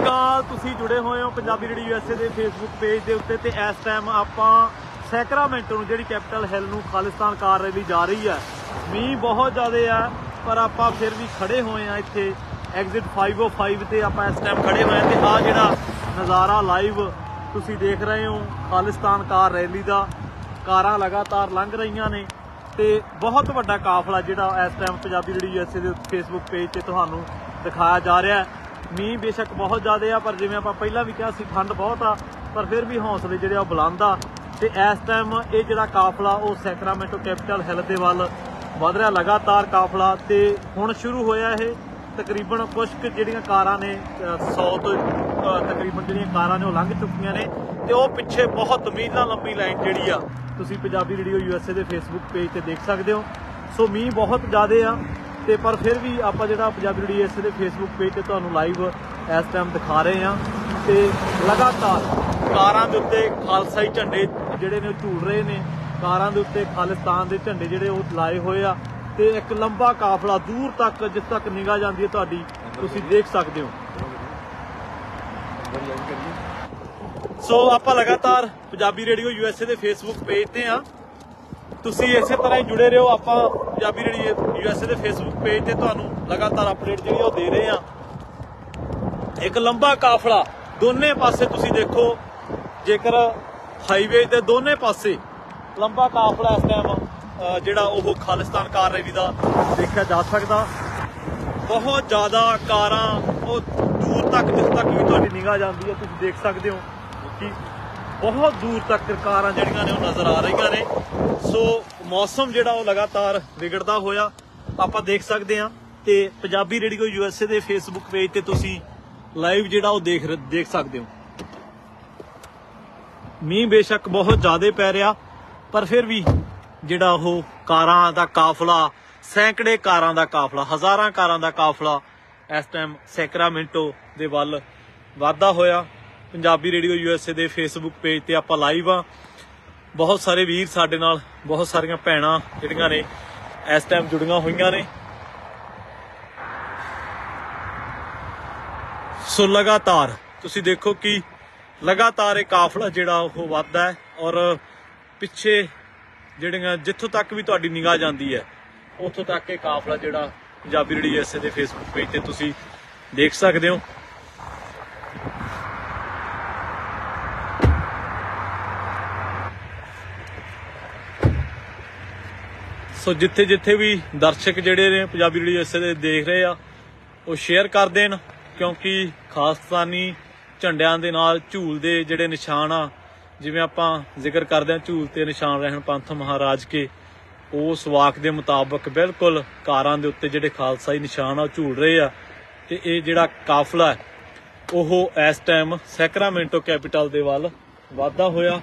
ਅਕਾਲ, ਤੁਸੀਂ ਜੁੜੇ ਹੋਏ ਹੋ ਪੰਜਾਬੀ ਰੇਡੀਓ ਯੂਐਸਏ ਦੇ ਫੇਸਬੁੱਕ ਪੇਜ ਦੇ ਉੱਤੇ ਤੇ ਇਸ ਟਾਈਮ ਆਪਾਂ ਸੈਕਰਾਮੈਂਟੋ ਨੂੰ, ਜਿਹੜੀ ਕੈਪੀਟਲ ਹਿੱਲ ਨੂੰ ਖਾਲਿਸਤਾਨ ਕਾਰ ਰੈਲੀ ਜਾ ਰਹੀ ਹੈ। ਮੀਂਹ ਬਹੁਤ ਜ਼ਿਆਦਾ ਆ, ਪਰ ਆਪਾਂ ਫਿਰ ਵੀ ਖੜੇ ਹੋਏ ਆ ਇੱਥੇ ਐਗਜ਼ਿਟ 505 ਤੇ ਆਪਾਂ ਇਸ ਟਾਈਮ ਖੜੇ ਹੋਏ ਆ ਤੇ ਆ ਜਿਹੜਾ ਨਜ਼ਾਰਾ ਲਾਈਵ ਤੁਸੀਂ ਦੇਖ ਰਹੇ ਹੋ, ਖਾਲਿਸਤਾਨ ਕਾਰ ਰੈਲੀ ਦਾ, ਕਾਰਾਂ ਲਗਾਤਾਰ ਲੰਘ ਰਹੀਆਂ ਨੇ ਤੇ ਬਹੁਤ ਵੱਡਾ ਕਾਫਲਾ ਜਿਹੜਾ ਇਸ ਟਾਈਮ ਪੰਜਾਬੀ ਰੇਡੀਓ ਯੂਐਸਏ ਦੇ ਫੇਸਬੁੱਕ ਪੇਜ ਤੇ ਤੁਹਾਨੂੰ ਦਿਖਾਇਆ ਜਾ ਰਿਹਾ ਮੀਂਹ ਬੇਸ਼ੱਕ ਬਹੁਤ ਜ਼ਿਆਦਾ ਆ, ਪਰ ਜਿਵੇਂ ਆਪਾਂ ਪਹਿਲਾਂ ਵੀ ਕਿਹਾ ਸੀ, ਠੰਡ ਬਹੁਤ ਆ, ਪਰ ਫਿਰ ਵੀ ਹੌਸਲੇ ਜਿਹੜੇ ਆ ਉਹ ਬੁਲੰਦ ਆ। ਤੇ ਇਸ ਟਾਈਮ ਇਹ ਜਿਹੜਾ ਕਾਫਲਾ, ਉਹ ਸੈਕਰਾਮੈਂਟੋ ਕੈਪੀਟਲ ਹਿੱਲ ਦੇ ਵੱਲ ਵਧ ਰਿਹਾ ਲਗਾਤਾਰ ਕਾਫਲਾ ਤੇ ਹੁਣ ਸ਼ੁਰੂ ਹੋਇਆ ਇਹ। ਤਕਰੀਬਨ ਕੁਝ ਕੁ ਜਿਹੜੀਆਂ ਕਾਰਾਂ ਨੇ 100 ਤੋਂ ਤਕਰੀਬਨ ਜਿਹੜੀਆਂ ਕਾਰਾਂ ਨੇ ਉਹ ਲੰਘ ਚੁੱਕੀਆਂ ਨੇ। ਤੇ ਉਹ ਪਿੱਛੇ ਬਹੁਤ ਮੀਲਾਂ ਲੰਬੀ ਲਾਈਨ ਜਿਹੜੀ ਆ, ਤੁਸੀਂ ਪੰਜਾਬੀ ਰੇਡੀਓ ਯੂਐਸਏ ਦੇ ਫੇਸਬੁੱਕ ਪੇਜ ਤੇ ਦੇਖ ਸਕਦੇ ਹੋ। ਸੋ ਮੀਂਹ ਬਹੁਤ ਜ਼ਿਆਦਾ ਆ ਤੇ ਪਰ ਫਿਰ ਵੀ ਆਪਾਂ ਜਿਹੜਾ ਪੰਜਾਬੀ ਰੇਡੀਓ ਯੂਐਸਏ ਦੇ ਫੇਸਬੁੱਕ ਪੇਜ ਤੇ ਤੁਹਾਨੂੰ ਲਾਈਵ ਇਸ ਟਾਈਮ ਦਿਖਾ ਰਹੇ ਆ ਤੇ ਲਗਾਤਾਰ ਕਾਰਾਂ ਦੇ ਉੱਤੇ ਖਾਲਸਾਈ ਝੰਡੇ ਜਿਹੜੇ ਨੇ ਉਹ ਝੂਲ ਰਹੇ ਨੇ, ਕਾਰਾਂ ਦੇ ਉੱਤੇ ਖਾਲਿਸਤਾਨ ਦੇ ਝੰਡੇ ਜਿਹੜੇ ਉਹ ਲਾਏ ਹੋਏ ਆ ਤੇ ਇੱਕ ਲੰਬਾ ਕਾਫਲਾ ਦੂਰ ਤੱਕ ਜਿੱਥੇ ਤੱਕ ਨਿਗਾਹ ਜਾਂਦੀ ਹੈ ਤੁਹਾਡੀ, ਤੁਸੀਂ ਦੇਖ ਸਕਦੇ ਹੋ। ਸੋ ਆਪਾਂ ਲਗਾਤਾਰ ਪੰਜਾਬੀ ਰੇਡੀਓ ਯੂਐਸਏ ਦੇ ਫੇਸਬੁੱਕ ਪੇਜ ਤੇ ਆ ਤੁਸੀਂ ਇਸੇ ਤਰ੍ਹਾਂ ਹੀ ਜੁੜੇ ਰਹੋ। ਆਪਾਂ ਪੰਜਾਬੀ ਰੇਡੀਓ ਯੂਐਸਏ ਦੇ ਫੇਸਬੁੱਕ ਪੇਜ ਤੇ ਤੁਹਾਨੂੰ ਲਗਾਤਾਰ ਅਪਡੇਟ ਜਿਹੜੀ ਉਹ ਦੇ ਰਹੇ ਆ। ਇੱਕ ਲੰਬਾ ਕਾਫਲਾ, ਦੋਨੇ ਪਾਸੇ ਤੁਸੀਂ ਦੇਖੋ, ਜੇਕਰ ਹਾਈਵੇ ਦੇ ਦੋਨੇ ਪਾਸੇ ਲੰਬਾ ਕਾਫਲਾ ਇਸ ਟਾਈਮ ਜਿਹੜਾ ਉਹ ਖਾਲਿਸਤਾਨ ਕਾਰ ਰੈਲੀ ਦਾ ਦੇਖਿਆ ਜਾ ਸਕਦਾ। ਬਹੁਤ ਜ਼ਿਆਦਾ ਕਾਰਾਂ ਉਹ ਦੂਰ ਤੱਕ, ਜਿੱਥੇ ਤੱਕ ਵੀ ਤੁਹਾਡੀ ਨਿਗਾਹ ਜਾਂਦੀ ਹੈ, ਤੁਸੀਂ ਦੇਖ ਸਕਦੇ ਹੋ ਕਿ ਬਹੁਤ ਦੂਰ ਤੱਕ ਕਾਰਾਂ ਜਿਹੜੀਆਂ ਨੇ ਉਹ ਨਜ਼ਰ ਆ ਰਹੀਆਂ ਨੇ। ਸੋ ਮੌਸਮ ਜਿਹੜਾ ਉਹ ਲਗਾਤਾਰ ਵਿਗੜਦਾ ਹੋਇਆ ਆਪਾਂ ਦੇਖ ਸਕਦੇ ਹਾਂ ਤੇ ਪੰਜਾਬੀ ਰੇਡੀਓ ਯੂਐਸਏ ਦੇ ਫੇਸਬੁੱਕ ਪੇਜ ਤੇ ਤੁਸੀਂ ਲਾਈਵ ਜਿਹੜਾ ਉਹ ਦੇਖ ਦੇਖ ਸਕਦੇ ਹੋ। ਮੀਂਹ ਬੇਸ਼ੱਕ ਬਹੁਤ ਜ਼ਿਆਦਾ ਪੈ ਰਿਹਾ, ਪਰ ਫਿਰ ਵੀ ਜਿਹੜਾ ਉਹ ਕਾਰਾਂ ਦਾ ਕਾਫਲਾ, ਸੈਂਕੜੇ ਕਾਰਾਂ ਦਾ ਕਾਫਲਾ, ਹਜ਼ਾਰਾਂ ਕਾਰਾਂ ਦਾ ਕਾਫਲਾ ਇਸ ਟਾਈਮ ਸੈਕਰਾਮੈਂਟੋ ਦੇ ਵੱਲ ਵਾਧਾ ਹੋਇਆ। ਪੰਜਾਬੀ ਰੇਡੀਓ ਯੂਐਸਏ ਦੇ ਫੇਸਬੁੱਕ ਪੇਜ ਤੇ ਆਪਾਂ ਲਾਈਵ ਆ। ਬਹੁਤ ਸਾਰੇ ਵੀਰ ਸਾਡੇ ਨਾਲ, ਬਹੁਤ ਸਾਰੀਆਂ ਭੈਣਾਂ ਜਿਹੜੀਆਂ ਨੇ ਇਸ ਟਾਈਮ ਜੁੜੀਆਂ ਹੋਈਆਂ ਨੇ। ਸੋ ਲਗਾਤਾਰ, ਤੁਸੀਂ ਦੇਖੋ ਕਿ ਲਗਾਤਾਰ ਇਹ ਕਾਫਲਾ ਜਿਹੜਾ ਉਹ ਵੱਧਦਾ ਹੈ ਔਰ ਪਿੱਛੇ ਜਿਹੜੀਆਂ, ਜਿੱਥੋਂ ਤੱਕ ਵੀ ਤੁਹਾਡੀ ਨਿਗਾਹ ਜਾਂਦੀ ਹੈ, ਉੱਥੋਂ ਤੱਕ ਇਹ ਕਾਫਲਾ ਜਿਹੜਾ ਪੰਜਾਬੀ ਰੇਡੀਓ ਐਸਏ ਦੇ ਫੇਸਬੁੱਕ ਪੇਜ ਤੇ ਤੁਸੀਂ ਦੇਖ ਸਕਦੇ ਹੋ। ਸੋ ਜਿੱਥੇ ਜਿੱਥੇ ਵੀ ਦਰਸ਼ਕ ਜਿਹੜੇ ਨੇ ਪੰਜਾਬੀ ਰੇਡੀਓ ਐਸਏ ਦੇ ਦੇਖ ਰਹੇ ਆ, ਉਹ ਸ਼ੇਅਰ ਕਰ ਦੇਣ, ਕਿਉਂਕਿ ਖਾਸਤਾਨੀ ਝੰਡਿਆਂ ਦੇ ਨਾਲ ਝੂਲ ਦੇ ਜਿਹੜੇ ਨਿਸ਼ਾਨ ਆ, ਜਿਵੇਂ ਆਪਾਂ ਜ਼ਿਕਰ ਕਰਦੇ ਹਾਂ ਝੂਲ ਤੇ ਨਿਸ਼ਾਨ ਰਹਿਣ ਪੰਥ ਮਹਾਰਾਜ ਕੇ, ਉਸ ਵਾਕ ਦੇ ਮੁਤਾਬਕ ਬਿਲਕੁਲ ਕਾਰਾਂ ਦੇ ਉੱਤੇ ਜਿਹੜੇ ਖਾਲਸਾਈ ਨਿਸ਼ਾਨ ਆ, ਉਹ ਝੂਲ ਰਹੇ ਆ। ਤੇ ਇਹ ਜਿਹੜਾ ਕਾਫਲਾ ਉਹ ਇਸ ਟਾਈਮ ਸੈਕਰਾਮੈਂਟੋ ਕੈਪੀਟਲ ਦੇ ਵੱਲ ਵਾਧਾ ਹੋਇਆ।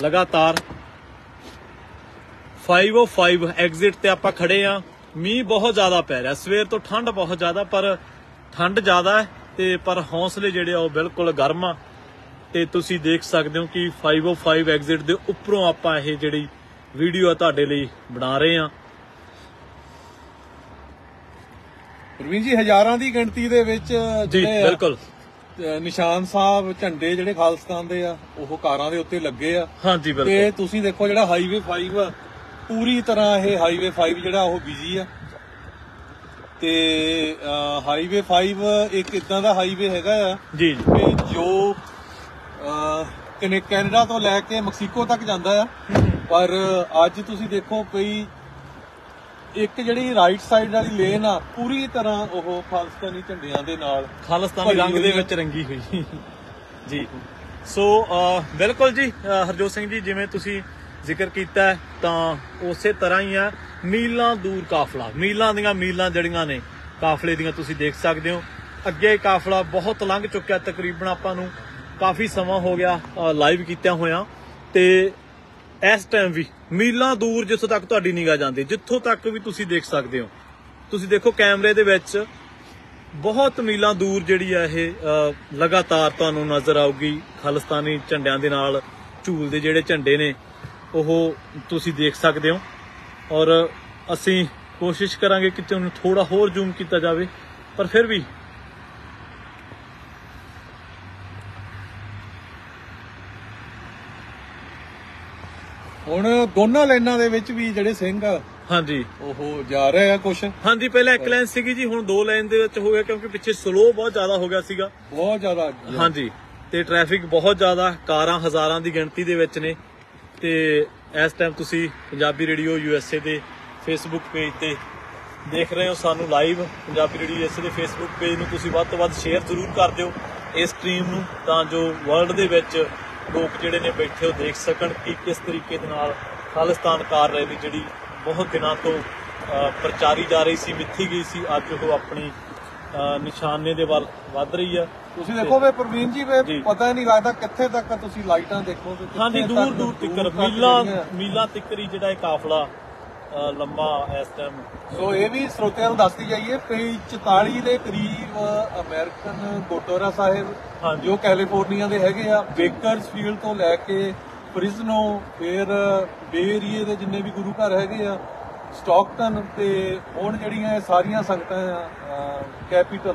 ਲਗਾਤਾਰ 505 ਐਗਜ਼ਿਟ ਤੇ ਆਪਾਂ ਖੜੇ ਆ। ਮੀਂਹ ਬਹੁਤ ਜ਼ਿਆਦਾ ਪੈ ਰਿਹਾ। ਸਵੇਰ ਤੋਂ ਠੰਡ ਬਹੁਤ ਜ਼ਿਆਦਾ ਪਰ ਠੰਡ ਜ਼ਿਆਦਾ ਹੈ ਤੇ ਪਰ ਹੌਸਲੇ ਜਿਹੜੇ ਆ ਉਹ ਬਿਲਕੁਲ ਗਰਮ ਆ। ਤੇ ਤੁਸੀਂ ਦੇਖ ਸਕਦੇ ਹੋ ਕਿ 505 ਐਗਜ਼ਿਟ ਦੇ ਉੱਪਰੋਂ ਆਪਾਂ ਇਹ ਜਿਹੜੀ ਵੀਡੀਓ ਆ ਤੁਹਾਡੇ ਲਈ ਬਣਾ ਰਹੇ ਆ। ਪ੍ਰਵੀਨ ਜੀ ਹਜ਼ਾਰਾਂ ਦੀ ਗਿਣਤੀ ਦੇ ਵਿੱਚ ਜੀ ਬਿਲਕੁਲ। ਨਿਸ਼ਾਨ ਸਾਹਿਬ ਝੰਡੇ ਜਿਹੜੇ ਖਾਲਿਸਤਾਨ ਦੇ ਆ ਉਹ ਕਾਰਾਂ ਦੇ ਉੱਤੇ ਲੱਗੇ ਆ। ਹਾਂਜੀ ਤੇ ਬਿਲਕੁਲ ਤੁਸੀਂ ਦੇਖੋ ਜਿਹੜਾ ਹਾਈਵੇ 5 ਆ ਪੂਰੀ ਤਰ੍ਹਾਂ ਇਹ ਹਾਈਵੇ 5 ਜਿਹੜਾ ਉਹ ਬਿਜ਼ੀ ਆ। ਤੇ ਹਾਈਵੇ 5 ਇੱਕ ਇਦਾਂ ਦਾ ਹਾਈਵੇ ਹੈਗਾ ਆ ਜੀ ਜੀ। ਕਿ ਜੋ ਕਨੇ ਕੈਨੇਡਾ ਤੋਂ ਲੈ ਕੇ ਮੈਕਸੀਕੋ ਤੱਕ ਜਾਂਦਾ ਆ। ਪਰ ਅੱਜ ਤੁਸੀਂ ਦੇਖੋ ਪਈ ਇੱਕ ਜਿਹੜੀ ਰਾਈਟ ਸਾਈਡ ਵਾਲੀ ਲੇਨ ਆ ਪੂਰੀ ਤਰ੍ਹਾਂ ਉਹ ਖਾਲਸਤਾਨੀ ਝੰਡਿਆਂ ਦੇ ਨਾਲ ਖਾਲਿਸਤਾਨੀ ਰੰਗ ਦੇ। ਵਿੱਚ ਰੰਗੀ ਹੋਈ। ਜੀ। ਸੋ ਬਿਲਕੁਲ ਜੀ ਹਰਜੋਤ ਸਿੰਘ ਜੀ ਜਿਵੇਂ ਤੁਸੀਂ ਜ਼ਿਕਰ ਕੀਤਾ ਤਾਂ ਉਸੇ ਤਰ੍ਹਾਂ ਹੀ ਆ, ਮੀਲਾਂ ਦੂਰ ਕਾਫਲਾ। ਮੀਲਾਂ ਦੀਆਂ ਮੀਲਾਂ ਜੜੀਆਂ ਨੇ, ਕਾਫਲੇ ਦੀਆਂ ਤੁਸੀਂ ਦੇਖ ਸਕਦੇ ਹੋ। ਅੱਗੇ ਕਾਫਲਾ ਬਹੁਤ ਲੰਘ ਚੁੱਕਿਆ, ਤਕਰੀਬਨ ਆਪਾਂ ਨੂੰ ਕਾਫੀ ਸਮਾਂ ਹੋ ਗਿਆ ਲਾਈਵ ਕੀਤਾ ਹੋਇਆ। ਤੇ ਇਸ ਟਾਈਮ ਵੀ ਮੀਲਾਂ ਦੂਰ ਜਿੱਥੋਂ ਤੱਕ ਤੁਹਾਡੀ ਨਿਗਾਹ ਜਾਂਦੀ, ਜਿੱਥੋਂ ਤੱਕ ਵੀ ਤੁਸੀਂ ਦੇਖ ਸਕਦੇ ਹੋ। ਤੁਸੀਂ ਦੇਖੋ ਕੈਮਰੇ ਦੇ ਵਿੱਚ ਬਹੁਤ ਮੀਲਾਂ ਦੂਰ ਜਿਹੜੀ ਆ ਇਹ ਲਗਾਤਾਰ ਤੁਹਾਨੂੰ ਨਜ਼ਰ ਆਊਗੀ, ਖਾਲਿਸਤਾਨੀ ਝੰਡਿਆਂ ਦੇ ਨਾਲ ਝੂਲ ਦੇ ਜਿਹੜੇ ਝੰਡੇ ਨੇ ਉਹ ਤੁਸੀਂ ਦੇਖ ਸਕਦੇ ਹੋ। ਔਰ ਅਸੀਂ ਕੋਸ਼ਿਸ਼ ਕਰਾਂਗੇ ਕਿ ਤੁਹਾਨੂੰ ਥੋੜਾ ਹੋਰ ਜ਼ੂਮ ਕੀਤਾ ਜਾਵੇ ਪਰ ਫਿਰ ਵੀ ਹੁਣ ਦੋਨਾਂ ਲਾਈਨਾਂ ਦੇ ਵਿੱਚ ਵੀ ਜਿਹੜੇ ਸਿੰਘ ਆ ਹਾਂਜੀ। ਉਹ ਜਾ ਰਹੇ ਆ ਕੁਛ। ਹਾਂਜੀ ਪਹਿਲਾਂ ਇੱਕ ਲਾਈਨ ਸੀਗੀ ਜੀ ਹੁਣ ਦੋ ਲਾਈਨ ਦੇ ਵਿੱਚ ਹੋ ਗਿਆ ਕਿਉਂਕਿ ਪਿੱਛੇ ਸਲੋ ਬਹੁਤ ਜ਼ਿਆਦਾ ਹੋ ਗਿਆ ਸੀਗਾ। ਬਹੁਤ ਜ਼ਿਆਦਾ ਹਾਂਜੀ ਤੇ ਟ੍ਰੈਫਿਕ ਬਹੁਤ ਜ਼ਿਆਦਾ ਕਾਰਾਂ ਹਜ਼ਾਰਾਂ ਦੀ ਗਿਣਤੀ ਦੇ ਵਿੱਚ ਨੇ। ਤੇ ਇਸ ਟਾਈਮ ਤੁਸੀਂ ਪੰਜਾਬੀ ਰੇਡੀਓ ਯੂਐਸਏ ਦੇ ਫੇਸਬੁੱਕ ਪੇਜ ਤੇ ਦੇਖ ਰਹੇ ਹੋ ਸਾਨੂੰ ਲਾਈਵ ਪੰਜਾਬੀ ਰੇਡੀਓ ਯੂਐਸਏ ਦੇ ਫੇਸਬੁੱਕ ਪੇਜ ਨੂੰ ਤੁਸੀਂ ਵੱਧ ਤੋਂ ਵੱਧ ਸ਼ੇਅਰ ਜ਼ਰੂਰ ਕਰ ਦਿਓ। ਇਸ ਸਟ੍ਰੀਮ ਨੂੰ ਤਾਂ ਜੋ ਵਰਲਡ ਦੇ ਵਿੱਚ ਲੋਕ ਜਿਹੜੇ ਨੇ ਬੈਠੇ ਹੋ ਦੇਖ ਸਕਣ ਕਿ ਕਿਸ ਤਰੀਕੇ ਦੇ ਨਾਲ ਖਾਲਿਸਤਾਨ ਕਾਰ ਰੈਲੀ ਜਿਹੜੀ ਬਹੁਤ ਦਿਨਾਂ ਤੋਂ ਪ੍ਰਚਾਰੀ ਜਾ ਰਹੀ ਸੀ, ਮਿੱਥੀ ਗਈ ਸੀ, ਅੱਜ ਉਹ ਆਪਣੀ ਨਿਸ਼ਾਨੇ ਦੇ ਵੱਲ ਵੱਧ ਰਹੀ ਆ। ਤੁਸੀਂ ਦੇਖੋ ਵੇ ਪ੍ਰਵੀਨ ਜੀ ਵੇ। ਪਤਾ ਨਹੀਂ ਲੱਗਦਾ ਕਿੱਥੇ ਤੱਕ ਤੁਸੀਂ ਲਾਈਟਾਂ ਦੇਖੋ ਹਾਂਜੀ ਦੂਰ ਦੂਰ ਤੱਕ ਤੱਕ ਤੱਕ ਮੀਲਾਂ। ਮੀਲਾਂ ਤੱਕ ਹੀ ਜਿਹੜਾ ਇਹ ਕਾਫਲਾ ਲੰਮਾ ਇਸ ਟਾਈਮ ਸੋ ਇਹ ਵੀ ਸਰੋਤਿਆਂ ਨੂੰ ਦੱਸਦੀ ਜਾਈਏ ਪੇਜ 44 ਦੇ ਕਰੀਬ ਅਮਰੀਕਨ ਗੋਟੋਰਾ ਸਾਹਿਬ। ਜੋ ਕੈਲੀਫੋਰਨੀਆ ਦੇ ਹੈਗੇ ਆ ਬੇਕਰਸਫੀਲਡ ਤੋਂ ਲੈ ਕੇ ਫ੍ਰਿਜ਼ਨੋ ਫਿਰ ਬੇਰੀਏ ਦੇ ਜਿੰਨੇ ਵੀ ਗੁਰੂ ਘਰ ਹੈਗੇ ਆ ਸਟਾਕਟਨ ਤੇ ਹੁਣ ਜਿਹੜੀਆਂ ਸਾਰੀਆਂ ਸੰਗਤਾਂ ਆ ਕੈਪੀਟਲ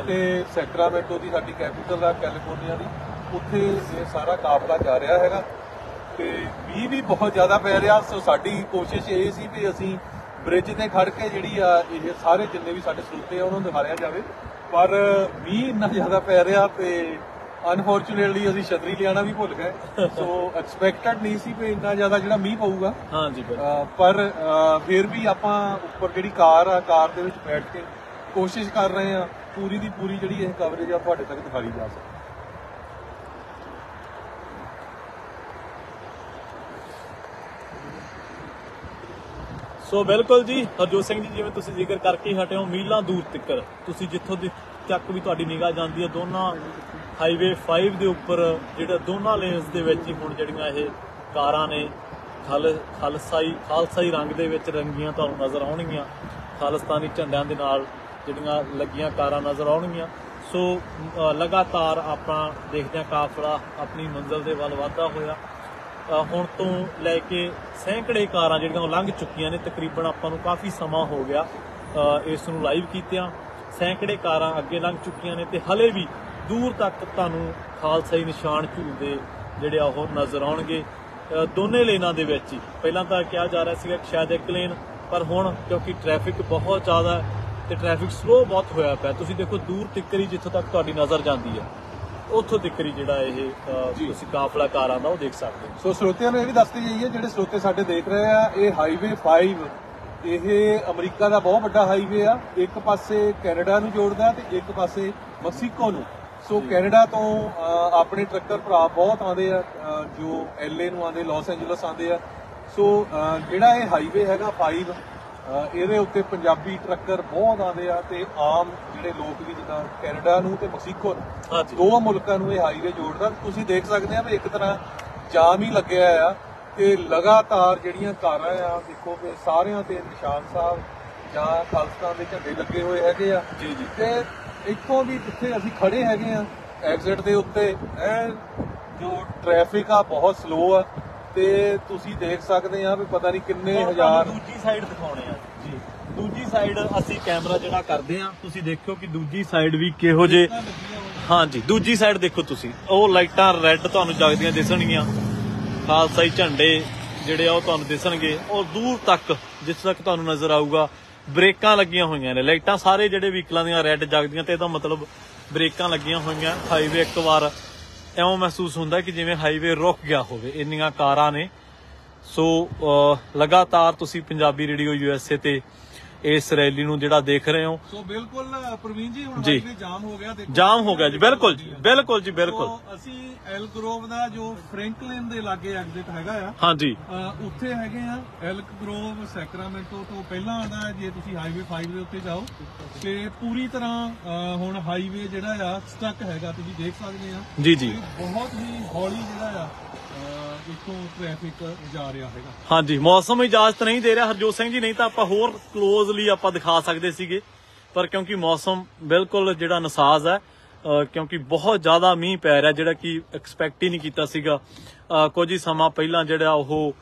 ਤੇ ਸੈਕਰਾਮੈਂਟੋ ਦੀ ਸਾਡੀ ਕੈਪੀਟਲ ਆ ਕੈਲੀਫੋਰਨੀਆ ਦੀ। ਉੱਥੇ ਇਹ ਸਾਰਾ ਕਾਫਲਾ ਜਾ ਰਿਹਾ ਹੈਗਾ। ਤੇ ਮੀਂਹ ਵੀ ਬਹੁਤ ਜ਼ਿਆਦਾ ਪੈ ਰਿਹਾ। ਸੋ ਸਾਡੀ ਕੋਸ਼ਿਸ਼ ਇਹ ਸੀ ਵੀ ਅਸੀਂ ਬ੍ਰਿਜ ਤੇ ਖੜ ਕੇ ਜਿਹੜੀ ਆ ਇਹ ਸਾਰੇ ਜਿੰਨੇ ਵੀ ਸਾਡੇ ਸਰੋਤੇ ਆ ਉਹਨਾਂ ਨੂੰ ਦਿਖਾਇਆ ਜਾਵੇ। ਪਰ ਮੀਂਹ ਇੰਨਾ ਜ਼ਿਆਦਾ ਪੈ ਰਿਹਾ ਤੇ ਅਨਫੋਰਚੂਨੇਟਲੀ ਅਸੀਂ ਛਤਰੀ ਲਿਆਣਾ ਵੀ ਭੁੱਲ ਗਏ। ਸੋ ਐਕਸਪੈਕਟਡ ਨਹੀਂ ਸੀ ਵੀ ਇੰਨਾ ਜ਼ਿਆਦਾ ਜਿਹੜਾ ਮੀਂਹ ਪਊਗਾ। ਹਾਂਜੀ ਪਰ ਫਿਰ ਵੀ ਆਪਾਂ ਉੱਪਰ ਜਿਹੜੀ ਕਾਰ ਆ ਕਾਰ ਦੇ ਵਿੱਚ ਬੈਠ ਕੇ ਕੋਸ਼ਿਸ਼ ਕਰ ਰਹੇ ਆ ਪੂਰੀ ਦੀ ਪੂਰੀ ਜਿਹੜੀ ਇਹ ਕਵਰੇਜ ਆ, ਤੁਹਾਡੇ ਤੱਕ ਦਿਖਾਈ ਜਾ ਸਕੇ ਸੋ ਬਿਲਕੁਲ ਜੀ, ਹਰਜੋਤ ਸਿੰਘ ਜੀ, ਜਿਵੇਂ ਤੁਸੀਂ ਜ਼ਿਕਰ ਕਰਕੇ ਹਟੇ ਹੋ, ਮੀਲਾਂ ਦੂਰ ਤੱਕ। ਤੁਸੀਂ ਜਿੱਥੋਂ ਦੀ ਚੱਕ ਵੀ ਤੁਹਾਡੀ ਨਿਗਾਹ ਜਾਂਦੀ ਹੈ, ਦੋਨਾਂ ਹਾਈਵੇ 5 ਦੇ ਉੱਪਰ, ਜਿਹੜਾ ਦੋਨਾਂ ਲੇਨਸ ਦੇ ਵਿੱਚ ਹੀ ਹੁਣ ਜਿਹੜੀਆਂ ਇਹ ਕਾਰਾਂ ਨੇ, ਖਲ, ਖਾਲਸਾਈ ਖਾਲਸਾਈ ਰੰਗ ਦੇ ਵਿੱਚ ਰੰਗੀਆਂ ਤੁਹਾਨੂੰ ਨਜ਼ਰ ਆਉਣਗੀਆਂ। ਖਾਲਿਸਤਾਨੀ ਝੰਡਿਆਂ ਦੇ ਨਾਲ ਜਿਹੜੀਆਂ ਲੱਗੀਆਂ ਕਾਰਾਂ ਨਜ਼ਰ ਆਉਣਗੀਆਂ। ਸੋ ਲਗਾਤਾਰ ਆਪਾਂ ਦੇਖਦੇ ਹਾਂ ਕਾਫਲਾ ਆਪਣੀ ਮੰਜ਼ਲ ਦੇ ਵੱਲ ਵਧਦਾ ਹੋਇਆ। ਹੁਣ ਤੋਂ ਲੈ ਕੇ ਸੈਂਕੜੇ ਕਾਰਾਂ ਜਿਹੜੀਆਂ ਉਹ ਲੰਘ ਚੁੱਕੀਆਂ ਨੇ, ਤਕਰੀਬਨ ਆਪਾਂ ਨੂੰ ਕਾਫੀ ਸਮਾਂ ਹੋ ਗਿਆ ਇਸ ਨੂੰ ਲਾਈਵ ਕੀਤਿਆਂ। ਸੈਂਕੜੇ ਕਾਰਾਂ ਅੱਗੇ ਲੰਘ ਚੁੱਕੀਆਂ ਨੇ ਤੇ ਹਲੇ ਵੀ ਦੂਰ ਤੱਕ ਤੁਹਾਨੂੰ ਖਾਲਸਾਈ ਨਿਸ਼ਾਨ ਝੂਲਦੇ ਜਿਹੜੇ ਆ ਉਹ ਨਜ਼ਰ ਆਉਣਗੇ। ਦੋਨੇ ਲੇਨਾਂ ਦੇ ਵਿੱਚ ਹੀ। ਪਹਿਲਾਂ ਤਾਂ ਕਿਹਾ ਜਾ ਰਿਹਾ ਸੀਗਾ ਕਿ ਸ਼ਾਇਦ ਇੱਕ ਲੇਨ, ਪਰ ਹੁਣ ਕਿਉਂਕਿ ਟ੍ਰੈਫਿਕ ਬਹੁਤ ਜ਼ਿਆਦਾ ਹੈ ਤੇ ਟ੍ਰੈਫਿਕ ਸਲੋ ਬਹੁਤ ਹੋਇਆ ਪਿਆ। ਤੁਸੀਂ ਦੇਖੋ ਦੂਰ ਤਿੱਕਰੀ ਜਿੱਥੋਂ ਤੱਕ ਤੁਹਾਡੀ ਨਜ਼ਰ ਜਾਂਦੀ ਹੈ। ਉੱਥੋਂ ਤਿੱਕਰੀ ਜਿਹੜਾ ਇਹ ਅ। ਤੁਸੀਂ ਕਾਫਲਾ ਕਾਰਾਂ ਦਾ ਉਹ ਦੇਖ ਸਕਦੇ ਹੋ। ਸੋ ਸਰੋਤਿਆਂ ਨੂੰ ਇਹ ਵੀ ਦੱਸਦੀ ਜਾਈਏ ਜਿਹੜੇ ਸਰੋਤੇ ਸਾਡੇ ਦੇਖ ਰਹੇ ਆ ਇਹ ਹਾਈਵੇ 5 ਇਹ ਅਮਰੀਕਾ ਦਾ ਬਹੁਤ ਵੱਡਾ ਹਾਈਵੇ ਆ। ਇੱਕ ਪਾਸੇ ਕੈਨੇਡਾ ਨੂੰ ਜੋੜਦਾ ਤੇ ਇੱਕ ਪਾਸੇ ਮੈਕਸੀਕੋ ਨੂੰ। ਸੋ ਕੈਨੇਡਾ ਤੋਂ ਆਪਣੇ ਟਰੱਕਰ ਭਰਾ ਬਹੁਤ ਆਉਂਦੇ ਆ ਅਹ, ਜੋ ਐਲਏ ਨੂੰ ਆਉਂਦੇ ਲਾਸ ਐਂਜਲਸ ਆਉਂਦੇ ਆ। ਸੋ ਜਿਹੜਾ ਇਹ ਹਾਈਵੇ ਹੈਗਾ 5 ਅਹ, ਇਹਦੇ ਉੱਤੇ ਪੰਜਾਬੀ ਟਰੱਕਰ ਬਹੁਤ ਆਉਂਦੇ ਆ ਤੇ ਆਮ ਜਿਹੜੇ ਲੋਕ ਵੀ ਜਿੱਦਾਂ ਕੈਨੇਡਾ ਨੂੰ ਤੇ ਮੈਕਸੀਕੋ ਨੂੰ ਹਾਂਜੀ। ਦੋ ਮੁਲਕਾਂ ਨੂੰ ਇਹ ਹਾਈਵੇ ਜੋੜਦਾ। ਤੁਸੀਂ ਦੇਖ ਸਕਦੇ ਆ ਵੀ ਇੱਕ ਤਰ੍ਹਾਂ ਜਾਮ ਹੀ ਲੱਗਿਆ ਆ ਤੇ ਲਗਾਤਾਰ ਜਿਹੜੀਆਂ ਕਾਰਾਂ ਆ ਦੇਖੋ ਕਿ ਸਾਰਿਆਂ ਤੇ ਨਿਸ਼ਾਨ ਸਾਹਿਬ ਜਾਂ ਖਾਲਸਾ ਦੇ ਝੰਡੇ ਲੱਗੇ ਹੋਏ ਹੈਗੇ ਆ। ਜੀ ਜੀ। ਤੇ ਇੱਥੋਂ ਵੀ ਜਿੱਥੇ ਅਸੀਂ ਖੜੇ ਹੈਗੇ ਆ ਐਗਜ਼ਿਟ ਦੇ ਉੱਤੇ ਐ ਜੋ ਟ੍ਰੈਫਿਕ ਆ ਬਹੁਤ ਸਲੋ ਆ। ਤੇ ਤੁਸੀਂ ਦੇਖ ਸਕਦੇ ਆ ਵੀ ਪਤਾ ਨਹੀਂ ਕਿੰਨੇ ਹਜ਼ਾਰ ਦੂਜੀ ਸਾਈਡ ਦਿਖਾਉਣੇ ਆ। ਜੀ। ਦੂਜੀ ਸਾਈਡ ਅਸੀਂ ਕੈਮਰਾ ਜਿਹੜਾ ਕਰਦੇ ਆ ਤੁਸੀਂ ਦੇਖਿਓ ਕਿ ਦੂਜੀ ਸਾਈਡ ਵੀ ਕਿਹੋ ਜੇ ਹਾਂਜੀ ਦੂਜੀ ਸਾਈਡ ਦੇਖੋ ਤੁਸੀਂ। ਉਹ ਲਾਈਟਾਂ ਰੈੱਡ ਤੁਹਾਨੂੰ ਜਗਦੀਆਂ ਦਿਸਣਗੀਆਂ। ਖਾਲਸਾਈ ਝੰਡੇ ਜਿਹੜੇ ਆ ਉਹ ਤੁਹਾਨੂੰ ਦਿਸਣਗੇ। ਉਹ ਦੂਰ ਤੱਕ ਜਿੱਥੇ ਤੱਕ ਤੁਹਾਨੂੰ ਨਜ਼ਰ ਆਊਗਾ ਬ੍ਰੇਕਾਂ ਲੱਗੀਆਂ ਹੋਈਆਂ ਨੇ। ਲਾਈਟਾਂ ਸਾਰੇ ਜਿਹੜੇ ਵਹੀਕਲਾਂ ਦੀਆਂ ਰੈੱਡ ਜਗਦੀਆਂ ਤੇ ਇਹਦਾ ਮਤਲਬ ਬ੍ਰੇਕਾਂ ਲੱਗੀਆਂ ਹੋਈਆਂ। ਹਾਈਵੇ ਇੱਕ ਵਾਰ ਐਵੇਂ ਮਹਿਸੂਸ ਹੁੰਦਾ ਕਿ ਜਿਵੇਂ ਹਾਈਵੇ ਰੁਕ ਗਿਆ ਹੋਵੇ, ਇੰਨੀਆਂ ਕਾਰਾਂ ਨੇ। ਸੋ ਲਗਾਤਾਰ ਤੁਸੀਂ ਪੰਜਾਬੀ ਰੇਡੀਓ ਯੂਐਸਏ ਤੇ ਇਸ ਰੈਲੀ ਨੂੰ ਜਿਹੜਾ ਦੇਖ ਰਹੇ ਹੋ। ਸੋ ਬਿਲਕੁਲ ਪ੍ਰਵੀਨ ਜੀ ਹੁਣ। ਹਾਈਵੇ ਜਾਮ ਹੋ ਗਿਆ ਦੇਖੋ। ਜਾਮ ਹੋ ਗਿਆ ਜੀ ਬਿਲਕੁਲ ਜੀ ਬਿਲਕੁਲ ਜੀ ਬਿਲਕੁਲ। ਅਸੀਂ ਐਲ ਗਰੋਵ ਦਾ ਜੋ ਫ੍ਰੈਂਕਲਿਨ ਦੇ ਲਾਗੇ ਐਗਜ਼ਿਟ ਹੈਗਾ ਆ ਹਾਂਜੀ ਉੱਥੇ ਹੈਗੇ ਆ ਐਲਕ ਗਰੋਵ ਸੈਕਰਾਮੈਂਟੋ ਤੋਂ ਪਹਿਲਾਂ ਆਉਂਦਾ ਹੈ ਜੇ ਤੁਸੀਂ ਹਾਈਵੇ 5 ਦੇ ਉੱਤੇ ਜਾਓ। ਤੇ ਪੂਰੀ ਤਰ੍ਹਾਂ ਹੁਣ ਹਾਈਵੇ ਜਿਹੜਾ ਆ ਸਟਕ ਹੈਗਾ ਤੁਸੀਂ ਦੇਖ ਸਕਦੇ ਆ। ਜੀ ਜੀ। ਬਹੁਤ ਹੀ ਹੌਲੀ ਜਿਹੜਾ ਆ ਅਹ ਟ੍ਰੈਫਿਕ ਜਾ ਰਿਹਾ ਹੈਗਾ। ਹਾਂਜੀ, ਮੌਸਮ ਇਜਾਜ਼ਤ ਨਹੀਂ ਦੇ ਰਿਹਾ। ਹਰਜੋਤ ਸਿੰਘ ਜੀ, ਨਹੀਂ ਤਾਂ ਆਪਾਂ ਹੋਰ ਕਲੋਜ਼ਲੀ ਆਪਾਂ ਦਿਖਾ ਸਕਦੇ ਸੀਗੇ। ਪਰ ਕਿਉਂਕਿ ਮੌਸਮ ਬਿਲਕੁਲ ਜਿਹੜਾ ਨਸਾਜ਼ ਹੈ ਕਿਉਂਕਿ ਬਹੁਤ ਜ਼ਿਆਦਾ ਮੀਂਹ ਪੈ ਰਿਹਾ, ਜਿਹੜਾ ਕਿ ਐਕਸਪੈਕਟ ਹੀ ਨਹੀਂ ਕੀਤਾ ਸੀਗਾ। ਕੁਝ ਹੀ ਸਮਾਂ ਪਹਿਲਾਂ ਜਿਹੜਾ ਉਹ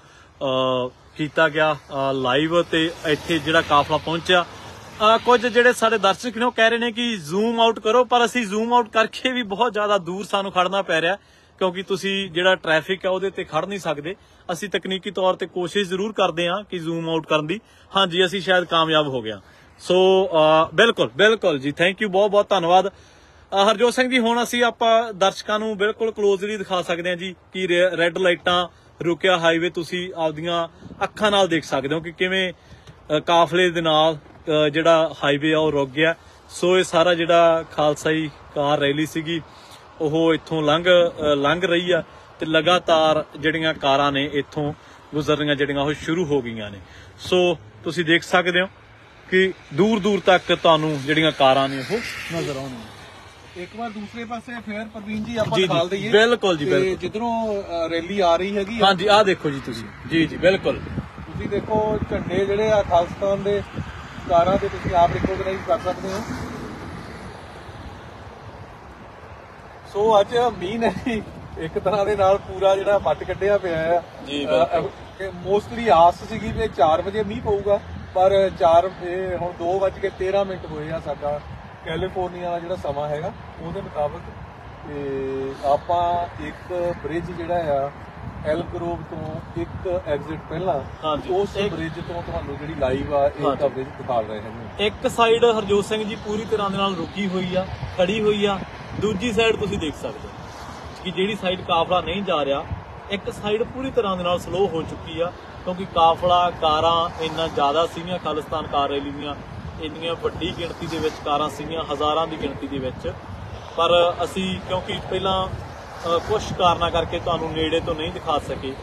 ਕੀਤਾ ਗਿਆ ਲਾਈਵ ਤੇ ਇੱਥੇ ਜਿਹੜਾ ਕਾਫਲਾ ਪਹੁੰਚਿਆ। ਅਹ, ਕੁਝ ਜਿਹੜੇ ਸਾਡੇ ਦਰਸ਼ਕ ਨੇ ਉਹ ਕਹਿ ਰਹੇ ਨੇ ਕਿ ਜ਼ੂਮ ਆਊਟ ਕਰੋ, ਪਰ ਅਸੀਂ ਜ਼ੂਮ ਆਊਟ ਕਰਕੇ ਵੀ ਬਹੁਤ ਜ਼ਿਆਦਾ ਦੂਰ ਸਾਨੂੰ ਖੜਨਾ ਪੈ ਰਿਹਾ। ਕਿਉਂਕਿ ਤੁਸੀਂ ਜਿਹੜਾ ਟ੍ਰੈਫਿਕ ਹੈ ਉਹਦੇ ਤੇ ਖੜ ਨਹੀਂ ਸਕਦੇ। ਅਸੀਂ ਤਕਨੀਕੀ ਤੌਰ ਤੇ ਕੋਸ਼ਿਸ਼ ਜ਼ਰੂਰ ਕਰਦੇ ਹਾਂ ਕਿ ਜ਼ੂਮ ਆਊਟ ਕਰਨ ਦੀ। ਹਾਂਜੀ, ਅਸੀਂ ਸ਼ਾਇਦ ਕਾਮਯਾਬ ਹੋ ਗਿਆ ਸੋ ਬਿਲਕੁਲ ਬਿਲਕੁਲ ਜੀ ਥੈਂਕ ਯੂ ਬਹੁਤ ਬਹੁਤ ਧੰਨਵਾਦ। ਹਰਜੋਤ ਸਿੰਘ ਜੀ, ਹੁਣ ਅਸੀਂ ਆਪਾਂ ਦਰਸ਼ਕਾਂ ਨੂੰ ਬਿਲਕੁਲ ਕਲੋਜ਼ਲੀ ਦਿਖਾ ਸਕਦੇ ਹਾਂ ਜੀ ਕਿ ਰੈੱਡ ਲਾਈਟਾਂ ਰੁਕਿਆ ਹਾਈਵੇ ਤੁਸੀਂ ਆਪਦੀਆਂ ਅੱਖਾਂ ਨਾਲ ਦੇਖ ਸਕਦੇ ਹੋ ਕਿ ਕਿਵੇਂ ਕਾਫਲੇ ਦੇ ਨਾਲ ਜਿਹੜਾ ਹਾਈਵੇ ਆ ਉਹ ਰੁਕ ਗਿਆ। ਸੋ ਇਹ ਸਾਰਾ ਜਿਹੜਾ ਖਾਲਸਾਈ ਕਾਰ ਰੈਲੀ ਸੀਗੀ ਉਹ ਇੱਥੋਂ ਲੰਘ ਲੰਘ ਰਹੀ ਆ ਤੇ ਲਗਾਤਾਰ ਜਿਹੜੀਆਂ ਕਾਰਾਂ ਨੇ ਇੱਥੋਂ ਗੁਜ਼ਰਨੀਆਂ ਜਿਹੜੀਆਂ ਉਹ ਸ਼ੁਰੂ ਹੋ ਗਈਆਂ ਨੇ। ਸੋ ਤੁਸੀਂ ਦੇਖ ਸਕਦੇ ਹੋ ਕਿ ਦੂਰ ਦੂਰ ਤੱਕ ਤੁਹਾਨੂੰ ਜਿਹੜੀਆਂ ਕਾਰਾਂ ਨੇ ਉਹ ਨਜ਼ਰ ਆਉਣਗੀਆਂ ਇੱਕ ਵਾਰ ਦੂਸਰੇ ਪਾਸੇ ਫੇਰ ਪ੍ਰਵੀਨ ਜੀ ਆਪਾਂ ਦਿਖਾਲ ਦਈਏ ਬਿਲਕੁਲ ਜੀ, ਬਿਲਕੁਲ। ਜਿੱਧਰੋਂ ਰੈਲੀ ਆ ਰਹੀ ਹੈਗੀ ਹਾਂਜੀ ਆਹ ਦੇਖੋ ਜੀ ਤੁਸੀਂ। ਜੀ ਜੀ ਬਿਲਕੁਲ। ਤੁਸੀਂ ਦੇਖੋ ਝੰਡੇ ਜਿਹੜੇ ਆ ਖਾਲਸਤਾਨ ਦੇ ਕਾਰਾਂ ਦੇ ਤੁਸੀਂ ਆਪ ਰਿਕੋਗਨਾਈਜ਼ ਕਰ ਸਕਦੇ ਹੋ। ਸੋ ਅੱਜ ਮੀਂਹ ਨੇ ਵੀ ਇੱਕ ਤਰ੍ਹਾਂ ਦੇ ਨਾਲ ਪੂਰਾ ਜਿਹੜਾ ਵੱਟ ਕੱਢਿਆ ਪਿਆ ਆ ਜੀ, ਮੋਸਟਲੀ ਆਸ ਸੀਗੀ ਵੀ 4 ਵਜੇ ਮੀਂਹ ਪਊਗਾ ਪਰ 4 ਇਹ ਹੁਣ 2:13 ਮਿੰਟ ਹੋਏ ਆ ਸਾਡਾ ਕੈਲੀਫੋਰਨੀਆ ਦਾ ਜਿਹੜਾ ਸਮਾਂ ਹੈਗਾ ਉਹਦੇ ਮੁਤਾਬਕ ਤੇ ਆਪਾਂ ਇੱਕ ਬ੍ਰਿਜ ਜਿਹੜਾ ਆ ਐਲ ਗਰੋਵ ਤੋਂ ਇੱਕ ਐਗਜ਼ਿਟ ਪਹਿਲਾਂ। ਉਸ ਬ੍ਰਿਜ ਤੋਂ ਤੁਹਾਨੂੰ ਜਿਹੜੀ ਲਾਈਵ ਆ ਇਹ। ਕਵਰੇਜ ਦਿਖਾ ਰਹੇ ਹਾਂ ਇੱਕ ਸਾਈਡ ਹਰਜੋਤ ਸਿੰਘ ਜੀ ਪੂਰੀ ਤਰ੍ਹਾਂ ਦੇ ਨਾਲ ਰੁਕੀ ਹੋਈ ਆ ਖੜੀ ਹੋਈ ਆ ਦੂਜੀ ਸਾਈਡ ਤੁਸੀਂ ਦੇਖ ਸਕਦੇ ਹੋ ਕਿ ਜਿਹੜੀ ਸਾਈਡ ਕਾਫਲਾ ਨਹੀਂ ਜਾ ਰਿਹਾ, ਇੱਕ ਸਾਈਡ ਪੂਰੀ ਤਰ੍ਹਾਂ ਦੇ ਨਾਲ ਸਲੋ ਹੋ ਚੁੱਕੀ ਆ, ਕਿਉਂਕਿ ਕਾਫਲਾ ਕਾਰਾਂ ਇੰਨਾ ਜ਼ਿਆਦਾ ਸੀਗੀਆਂ, ਖਾਲਿਸਤਾਨ ਕਾਰ ਰੈਲੀ ਦੀਆਂ, ਇੰਨੀਆਂ ਵੱਡੀ ਗਿਣਤੀ ਦੇ ਵਿੱਚ ਕਾਰਾਂ ਸੀਗੀਆਂ, ਹਜ਼ਾਰਾਂ ਦੀ ਗਿਣਤੀ ਦੇ ਵਿੱਚ। ਪਰ ਅਸੀਂ ਕਿਉਂਕਿ ਪਹਿਲਾਂ ਕੁਝ ਕਾਰਨਾਂ ਕਰਕੇ ਤੁਹਾਨੂੰ ਨੇੜੇ ਤੋਂ ਨਹੀਂ ਦਿਖਾ ਸਕੇ,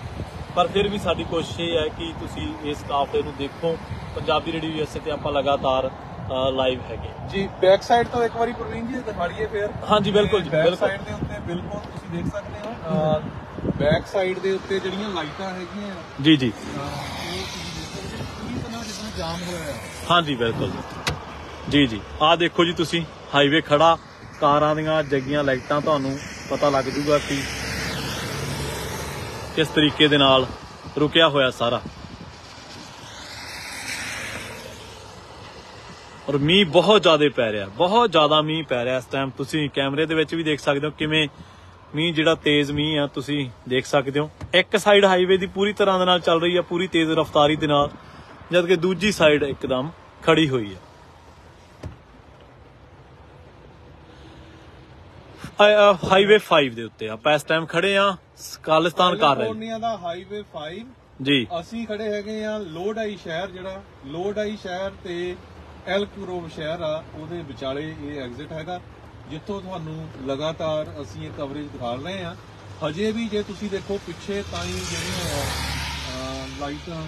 ਪਰ ਫਿਰ ਵੀ ਸਾਡੀ ਕੋਸ਼ਿਸ਼ ਇਹ ਹੈ ਕਿ ਤੁਸੀਂ ਇਸ ਕਾਫਲੇ ਨੂੰ ਦੇਖੋ। ਪੰਜਾਬੀ ਰੇਡੀਓ ਯੂਐਸਏ ਤੇ ਆਪਾਂ ਲਗਾਤਾਰ ਲਾਈਵ ਹੈਗੇ। ਜੀ ਬੈਕ ਸਾਈਡ ਤੋਂ ਇੱਕ ਵਾਰੀ ਪ੍ਰਵੀਨ ਜੀ ਦਿਖਾੜੀਏ ਫੇਰ। ਹਾਂਜੀ, ਬਿਲਕੁਲ ਜੀ, ਬੈਕ ਬਿਲਕੁਲ। ਸਾਈਡ ਦੇ ਉੱਤੇ ਬਿਲਕੁਲ ਤੁਸੀਂ ਦੇਖ ਸਕਦੇ ਹੋ ਬੈਕ ਸਾਈਡ ਦੇ ਉੱਤੇ ਜਿਹੜੀਆਂ ਲਾਈਟਾਂ ਹੈਗੀਆਂ ਜੀ ਜੀ। ਦੇਖ ਹਾਂਜੀ ਬਿਲਕੁਲ ਜੀ। ਜੀ ਆਹ ਦੇਖੋ ਜੀ ਤੁਸੀਂ ਹਾਈਵੇ ਖੜਾ ਕਾਰਾਂ ਦੀਆਂ ਜੱਗੀਆਂ ਲਾਈਟਾਂ ਤੁਹਾਨੂੰ ਪਤਾ ਲੱਗ ਜੂਗਾ ਕਿ ਕਿਸ ਤਰੀਕੇ ਦੇ ਨਾਲ ਰੁਕਿਆ ਹੋਇਆ ਸਾਰਾ। ਔਰ ਮੀਂਹ ਬਹੁਤ ਜ਼ਿਆਦਾ ਪੈ ਰਿਹਾ ਬਹੁਤ ਜ਼ਿਆਦਾ ਮੀਂਹ ਪੈ ਰਿਹਾ ਇਸ ਟਾਈਮ ਤੁਸੀਂ ਕੈਮਰੇ ਦੇ ਵਿੱਚ ਵੀ ਦੇਖ ਸਕਦੇ ਹੋ ਕਿਵੇਂ ਮੀਂਹ ਜਿਹੜਾ ਤੇਜ਼ ਮੀਂਹ ਆ ਤੁਸੀਂ ਦੇਖ ਸਕਦੇ ਹੋ। ਇੱਕ ਸਾਈਡ ਹਾਈਵੇ ਦੀ ਪੂਰੀ ਤਰ੍ਹਾਂ ਦੇ ਨਾਲ ਚੱਲ ਰਹੀ ਆ ਪੂਰੀ ਤੇਜ਼ ਰਫ਼ਤਾਰੀ ਦੇ ਨਾਲ ਜਦ ਕਿ ਦੂਜੀ ਸਾਈਡ ਇੱਕਦਮ ਖੜੀ ਹੋਈ ਆ। ਹਾਈਵੇ 5 ਦੇ ਉੱਤੇ ਆਪਾਂ ਇਸ ਟਾਈਮ ਖੜੇ ਆ ਕਾਲਿਸਤਾਨ ਕਰ ਰਹੇ ਕੈਲੀਫੋਰਨੀਆ ਦਾ ਹਾਈਵੇ 5 ਜੀ। ਅਸੀਂ ਖੜੇ ਹੈਗੇ ਆ ਲੋਡਾਈ ਸ਼ਹਿਰ ਜਿਹੜਾ ਲੋਡਾਈ ਸ਼ਹਿਰ ਤੇ ਐਲਕੂਰੋਵ ਸ਼ਹਿਰ ਆ, ਉਹਦੇ ਵਿਚਾਲੇ ਇਹ ਐਗਜ਼ਿਟ ਹੈਗਾ। ਜਿੱਥੋਂ ਤੁਹਾਨੂੰ ਲਗਾਤਾਰ ਅਸੀਂ ਇਹ ਕਵਰੇਜ ਦਿਖਾ ਰਹੇ ਆ ਹਜੇ ਵੀ ਜੇ ਤੁਸੀਂ ਦੇਖੋ, ਪਿੱਛੇ ਤਾਈਂ ਜਿਹੜੀਆਂ ਲਾਈਟਾਂ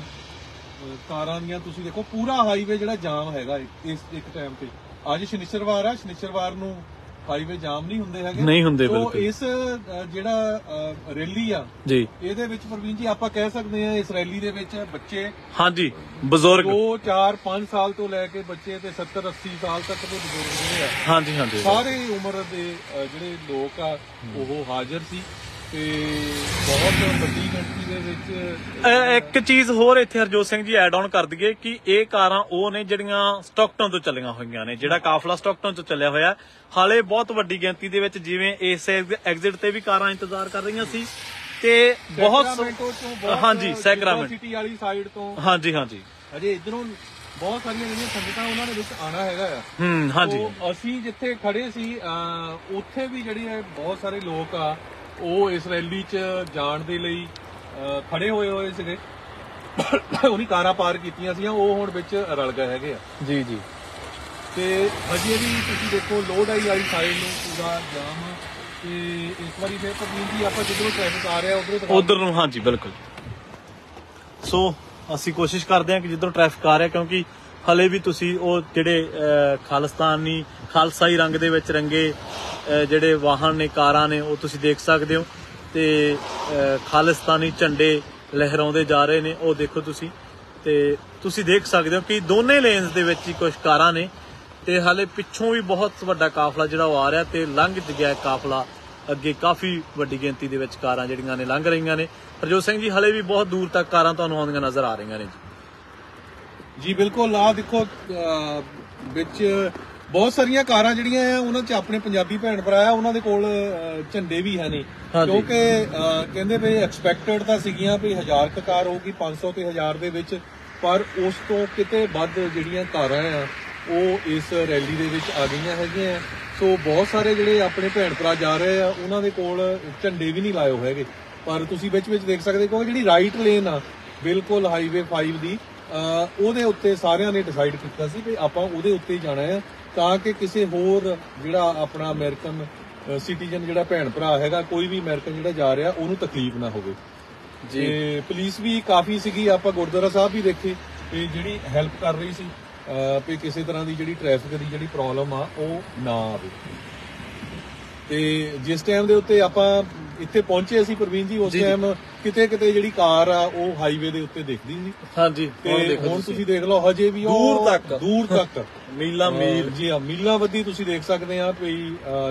ਕਾਰਾਂ ਦੀਆਂ ਤੁਸੀਂ ਦੇਖੋ, ਪੂਰਾ ਹਾਈਵੇ ਜਿਹੜਾ ਜਾਮ ਹੈਗਾ ਇਸ ਇੱਕ ਟਾਈਮ ਤੇ। ਅੱਜ ਸ਼ਨੀਚਰਵਾਰ ਆ, ਸ਼ਨੀਚਰਵਾਰ ਨੂੰ ਹਾਈਵੇ ਜਾਮ ਨਹੀਂ ਹੁੰਦੇ ਹੈਗੇ। ਨਹੀਂ ਹੁੰਦੇ ਬਿਲਕੁਲ। ਇਸ ਜਿਹੜਾ ਰੈਲੀ ਆ ਜੀ। ਇਹਦੇ ਵਿੱਚ ਪ੍ਰਵੀਨ ਜੀ ਆਪਾਂ ਕਹਿ ਸਕਦੇ ਹਾਂ ਇਸ ਰੈਲੀ ਦੇ ਵਿੱਚ ਬੱਚੇ ਹਾਂਜੀ ਬਜ਼ੁਰਗ। 2 4 5 ਸਾਲ ਤੋਂ ਲੈ ਕੇ ਬੱਚੇ ਤੇ 70 80 ਸਾਲ ਤੱਕ ਦੇ ਬਜ਼ੁਰਗ ਜਿਹੜੇ ਆ। ਹਾਂਜੀ ਹਾਂਜੀ। ਸਾਰੇ ਉਮਰ ਦੇ ਜਿਹੜੇ ਲੋਕ ਆ ਉਹ ਹਾਜ਼ਰ ਸੀ। ਤੇ ਬਹੁਤ ਵੱਡੀ ਗਿਣਤੀ ਦੇ ਵਿੱਚ ਇੱਕ ਚੀਜ਼ ਹੋਰ ਇੱਥੇ ਹਰਜੋਤ ਸਿੰਘ ਜੀ ਐਡ ਆਨ ਕਰ ਦਈਏ ਕਿ ਇਹ ਕਾਰਾਂ ਉਹ ਨੇ ਜਿਹੜੀਆਂ ਸਟਾਕਟਨ ਤੋਂ ਚੱਲੀਆਂ ਹੋਈਆਂ ਨੇ ਜਿਹੜਾ ਕਾਫਲਾ ਸਟਾਕਟਨ ਤੋਂ ਚੱਲਿਆ ਹੋਇਆ। ਹਾਲੇ ਬਹੁਤ ਵੱਡੀ ਗਿਣਤੀ ਦੇ ਵਿੱਚ ਜਿਵੇਂ ਇਸ ਐਗਜ਼ਿਟ ਤੇ ਵੀ ਕਾਰਾਂ ਇੰਤਜ਼ਾਰ ਕਰ ਰਹੀਆਂ ਸੀ ਤੇ ਬਹੁਤ ਹਾਂਜੀ ਸੈਕਰਾਮੈਂਟ। ਸਿਟੀ ਵਾਲੀ ਸਾਈਡ ਤੋਂ। ਹਾਂਜੀ ਹਾਂਜੀ। ਅਜੇ ਇਧਰੋਂ ਬਹੁਤ ਸਾਰੀਆਂ ਜਿਹੜੀਆਂ ਸੰਗਤਾਂ ਉਹਨਾਂ ਦੇ ਵਿੱਚ ਆਣਾ ਹੈਗਾ ਆ। ਹੂੰ ਹਾਂਜੀ। ਅਸੀਂ ਜਿੱਥੇ ਖੜੇ ਸੀ ਉੱਥੇ ਵੀ ਜਿਹੜੀ ਹੈ ਬਹੁਤ ਸਾਰੇ ਲੋਕ ਆ ਉਹ ਇਸ ਰੈਲੀ 'ਚ ਜਾਣ ਦੇ ਲਈ ਖੜੇ ਹੋਏ ਹੋਏ ਸੀਗੇ। ਉਹਨੀ ਕਾਰਾਂ ਪਾਰ ਕੀਤੀਆਂ ਸੀਆਂ ਉਹ ਹੁਣ ਵਿੱਚ ਰਲ ਗਏ ਹੈਗੇ ਆ। ਜੀ ਜੀ। ਤੇ ਹਜੇ ਵੀ ਤੁਸੀਂ ਦੇਖੋ ਲੋਡ ਆਈ ਵਾਲੀ ਸਾਈਡ ਨੂੰ ਪੂਰਾ ਜਾਮ। ਤੇ ਇਸ ਵਾਰੀ ਫਿਰ ਪ੍ਰਵੀਨ ਜੀ ਆਪਾਂ ਜਿੱਧਰੋਂ ਟ੍ਰੈਫਿਕ ਆ ਰਿਹਾ ਉਧਰੋਂ ਉਧਰ ਨੂੰ ਹਾਂਜੀ ਬਿਲਕੁਲ। ਸੋ ਅਸੀਂ ਕੋਸ਼ਿਸ਼ ਕਰਦੇ ਹਾਂ ਕਿ ਜਿੱਧਰੋਂ ਟ੍ਰੈਫਿਕ ਆ ਰਿਹਾ ਕਿਉਂਕਿ ਹਲੇ ਵੀ ਤੁਸੀਂ ਉਹ ਜਿਹੜੇ ਅਹ, ਖਾਲਿਸਤਾਨੀ ਖਾਲਸਾਈ ਰੰਗ ਦੇ ਵਿੱਚ ਰੰਗੇ ਜਿਹੜੇ ਵਾਹਨ ਨੇ ਕਾਰਾਂ ਨੇ ਉਹ ਤੁਸੀਂ ਦੇਖ ਸਕਦੇ ਹੋ। ਤੇ ਅਹ, ਖਾਲਿਸਤਾਨੀ ਝੰਡੇ ਲਹਿਰਾਉਂਦੇ ਜਾ ਰਹੇ ਨੇ ਉਹ ਦੇਖੋ ਤੁਸੀਂ। ਤੇ ਤੁਸੀਂ ਦੇਖ ਸਕਦੇ ਹੋ ਕਿ ਦੋਨੇ ਲੇਨਸ ਦੇ ਵਿੱਚ ਹੀ ਕੁਝ ਕਾਰਾਂ ਨੇ। ਤੇ ਹਾਲੇ ਪਿੱਛੋਂ ਵੀ ਬਹੁਤ ਵੱਡਾ ਕਾਫਲਾ ਜਿਹੜਾ ਉਹ ਆ ਰਿਹਾ ਤੇ ਲੰਘ ਗਿਆ ਕਾਫਲਾ। ਅੱਗੇ ਕਾਫੀ ਵੱਡੀ ਗਿਣਤੀ ਦੇ ਵਿੱਚ ਕਾਰਾਂ ਜਿਹੜੀਆਂ ਨੇ ਲੰਘ ਰਹੀਆਂ ਨੇ। ਹਰਜੋਤ ਸਿੰਘ ਜੀ ਹਲੇ ਵੀ ਬਹੁਤ ਦੂਰ ਤੱਕ ਕਾਰਾਂ ਤੁਹਾਨੂੰ ਆਉਂਦੀਆਂ ਨਜ਼ਰ ਆ ਰਹੀਆਂ ਨੇ ਜੀ। ਜੀ ਬਿਲਕੁਲ ਆ ਦੇਖੋ ਵਿੱਚ ਬਹੁਤ ਸਾਰੀਆਂ ਕਾਰਾਂ ਜਿਹੜੀਆਂ ਆ ਉਹਨਾਂ 'ਚ ਆਪਣੇ ਪੰਜਾਬੀ ਭੈਣ ਭਰਾ ਆ ਉਹਨਾਂ ਦੇ ਕੋਲ ਝੰਡੇ ਵੀ ਹੈ ਨਹੀਂ ਹਾਂਜੀ। ਕਿਉਂਕਿ ਕਹਿੰਦੇ ਵੀ ਐਕਸਪੈਕਟਡ ਤਾਂ ਸੀਗੀਆਂ ਵੀ 1000 ਕੁ ਕਾਰ ਹੋਊਗੀ 500 ਤੇ 1000 ਦੇ ਵਿੱਚ ਪਰ ਉਸ ਤੋਂ ਕਿਤੇ ਵੱਧ ਜਿਹੜੀਆਂ ਕਾਰਾਂ ਆ ਉਹ ਇਸ ਰੈਲੀ ਦੇ ਵਿੱਚ ਆ ਗਈਆਂ ਹੈਗੀਆਂ। ਸੋ ਬਹੁਤ ਸਾਰੇ ਜਿਹੜੇ ਆਪਣੇ ਭੈਣ ਭਰਾ ਜਾ ਰਹੇ ਆ ਉਹਨਾਂ ਦੇ ਕੋਲ ਝੰਡੇ ਵੀ ਨਹੀਂ ਲਾਏ ਹੋਏ ਹੈਗੇ ਪਰ ਤੁਸੀਂ ਵਿੱਚ ਵਿੱਚ ਦੇਖ ਸਕਦੇ ਹੋ ਕਿਉਂਕਿ ਜਿਹੜੀ ਰਾਈਟ ਲੇਨ ਆ ਬਿਲਕੁਲ ਹਾਈਵੇ 5 ਦੀ ਉਹਦੇ ਉੱਤੇ ਸਾਰਿਆਂ ਨੇ ਡਿਸਾਈਡ ਕੀਤਾ ਸੀ ਕਿ ਆਪਾਂ ਉਹਦੇ ਉੱਤੇ ਹੀ ਜਾਣਾ ਹੈ ਤਾਂ ਕਿ ਕਿਸੇ ਹੋਰ ਜਿਹੜਾ ਆਪਣਾ ਅਮਰੀਕਨ ਸਿਟੀਜ਼ਨ ਜਿਹੜਾ ਭੈਣ ਭਰਾ ਹੈਗਾ ਕੋਈ ਵੀ ਅਮਰੀਕਨ ਜਿਹੜਾ ਜਾ ਰਿਹਾ ਉਹਨੂੰ ਤਕਲੀਫ ਨਾ ਹੋਵੇ ਜੀ। ਪੁਲਿਸ ਵੀ ਕਾਫੀ ਸੀਗੀ ਆਪਾਂ ਗੁਰਦੁਆਰਾ ਸਾਹਿਬ ਵੀ ਦੇਖੇ ਤੇ ਜਿਹੜੀ ਹੈਲਪ ਕਰ ਰਹੀ ਸੀ ਵੀ ਕਿਸੇ ਤਰ੍ਹਾਂ ਦੀ ਜਿਹੜੀ ਟ੍ਰੈਫਿਕ ਦੀ ਜਿਹੜੀ ਪ੍ਰੋਬਲਮ ਆ ਉਹ ਨਾ ਆਵੇ ਤੇ ਜਿਸ ਟਾਈਮ ਦੇ ਉੱਤੇ ਆਪਾਂ ਇੱਥੇ ਪਹੁੰਚੇ ਅਸੀਂ ਪ੍ਰਵੀਨ ਜੀ ਉਸ। ਟਾਈਮ ਕਿਤੇ ਕਿਤੇ ਜਿਹੜੀ ਕਾਰ ਆ ਉਹ ਹਾਈਵੇ ਦੇ ਉੱਤੇ ਦਿਖਦੀ ਸੀ ਹਾਂਜੀ ਤੇ ਹੁਣ ਤੁਸੀਂ। ਦੇਖ ਲਓ ਹਜੇ ਵੀ ਦੂਰ ਤੱਕ। ਦੂਰ ਤੱਕ। ਮੀਲਾ ਮੀਲ। ਜੀ ਹਾਂ ਮੀਲਾਂ ਬੱਦੀ ਤੁਸੀਂ ਦੇਖ ਸਕਦੇ ਆ ਵੀ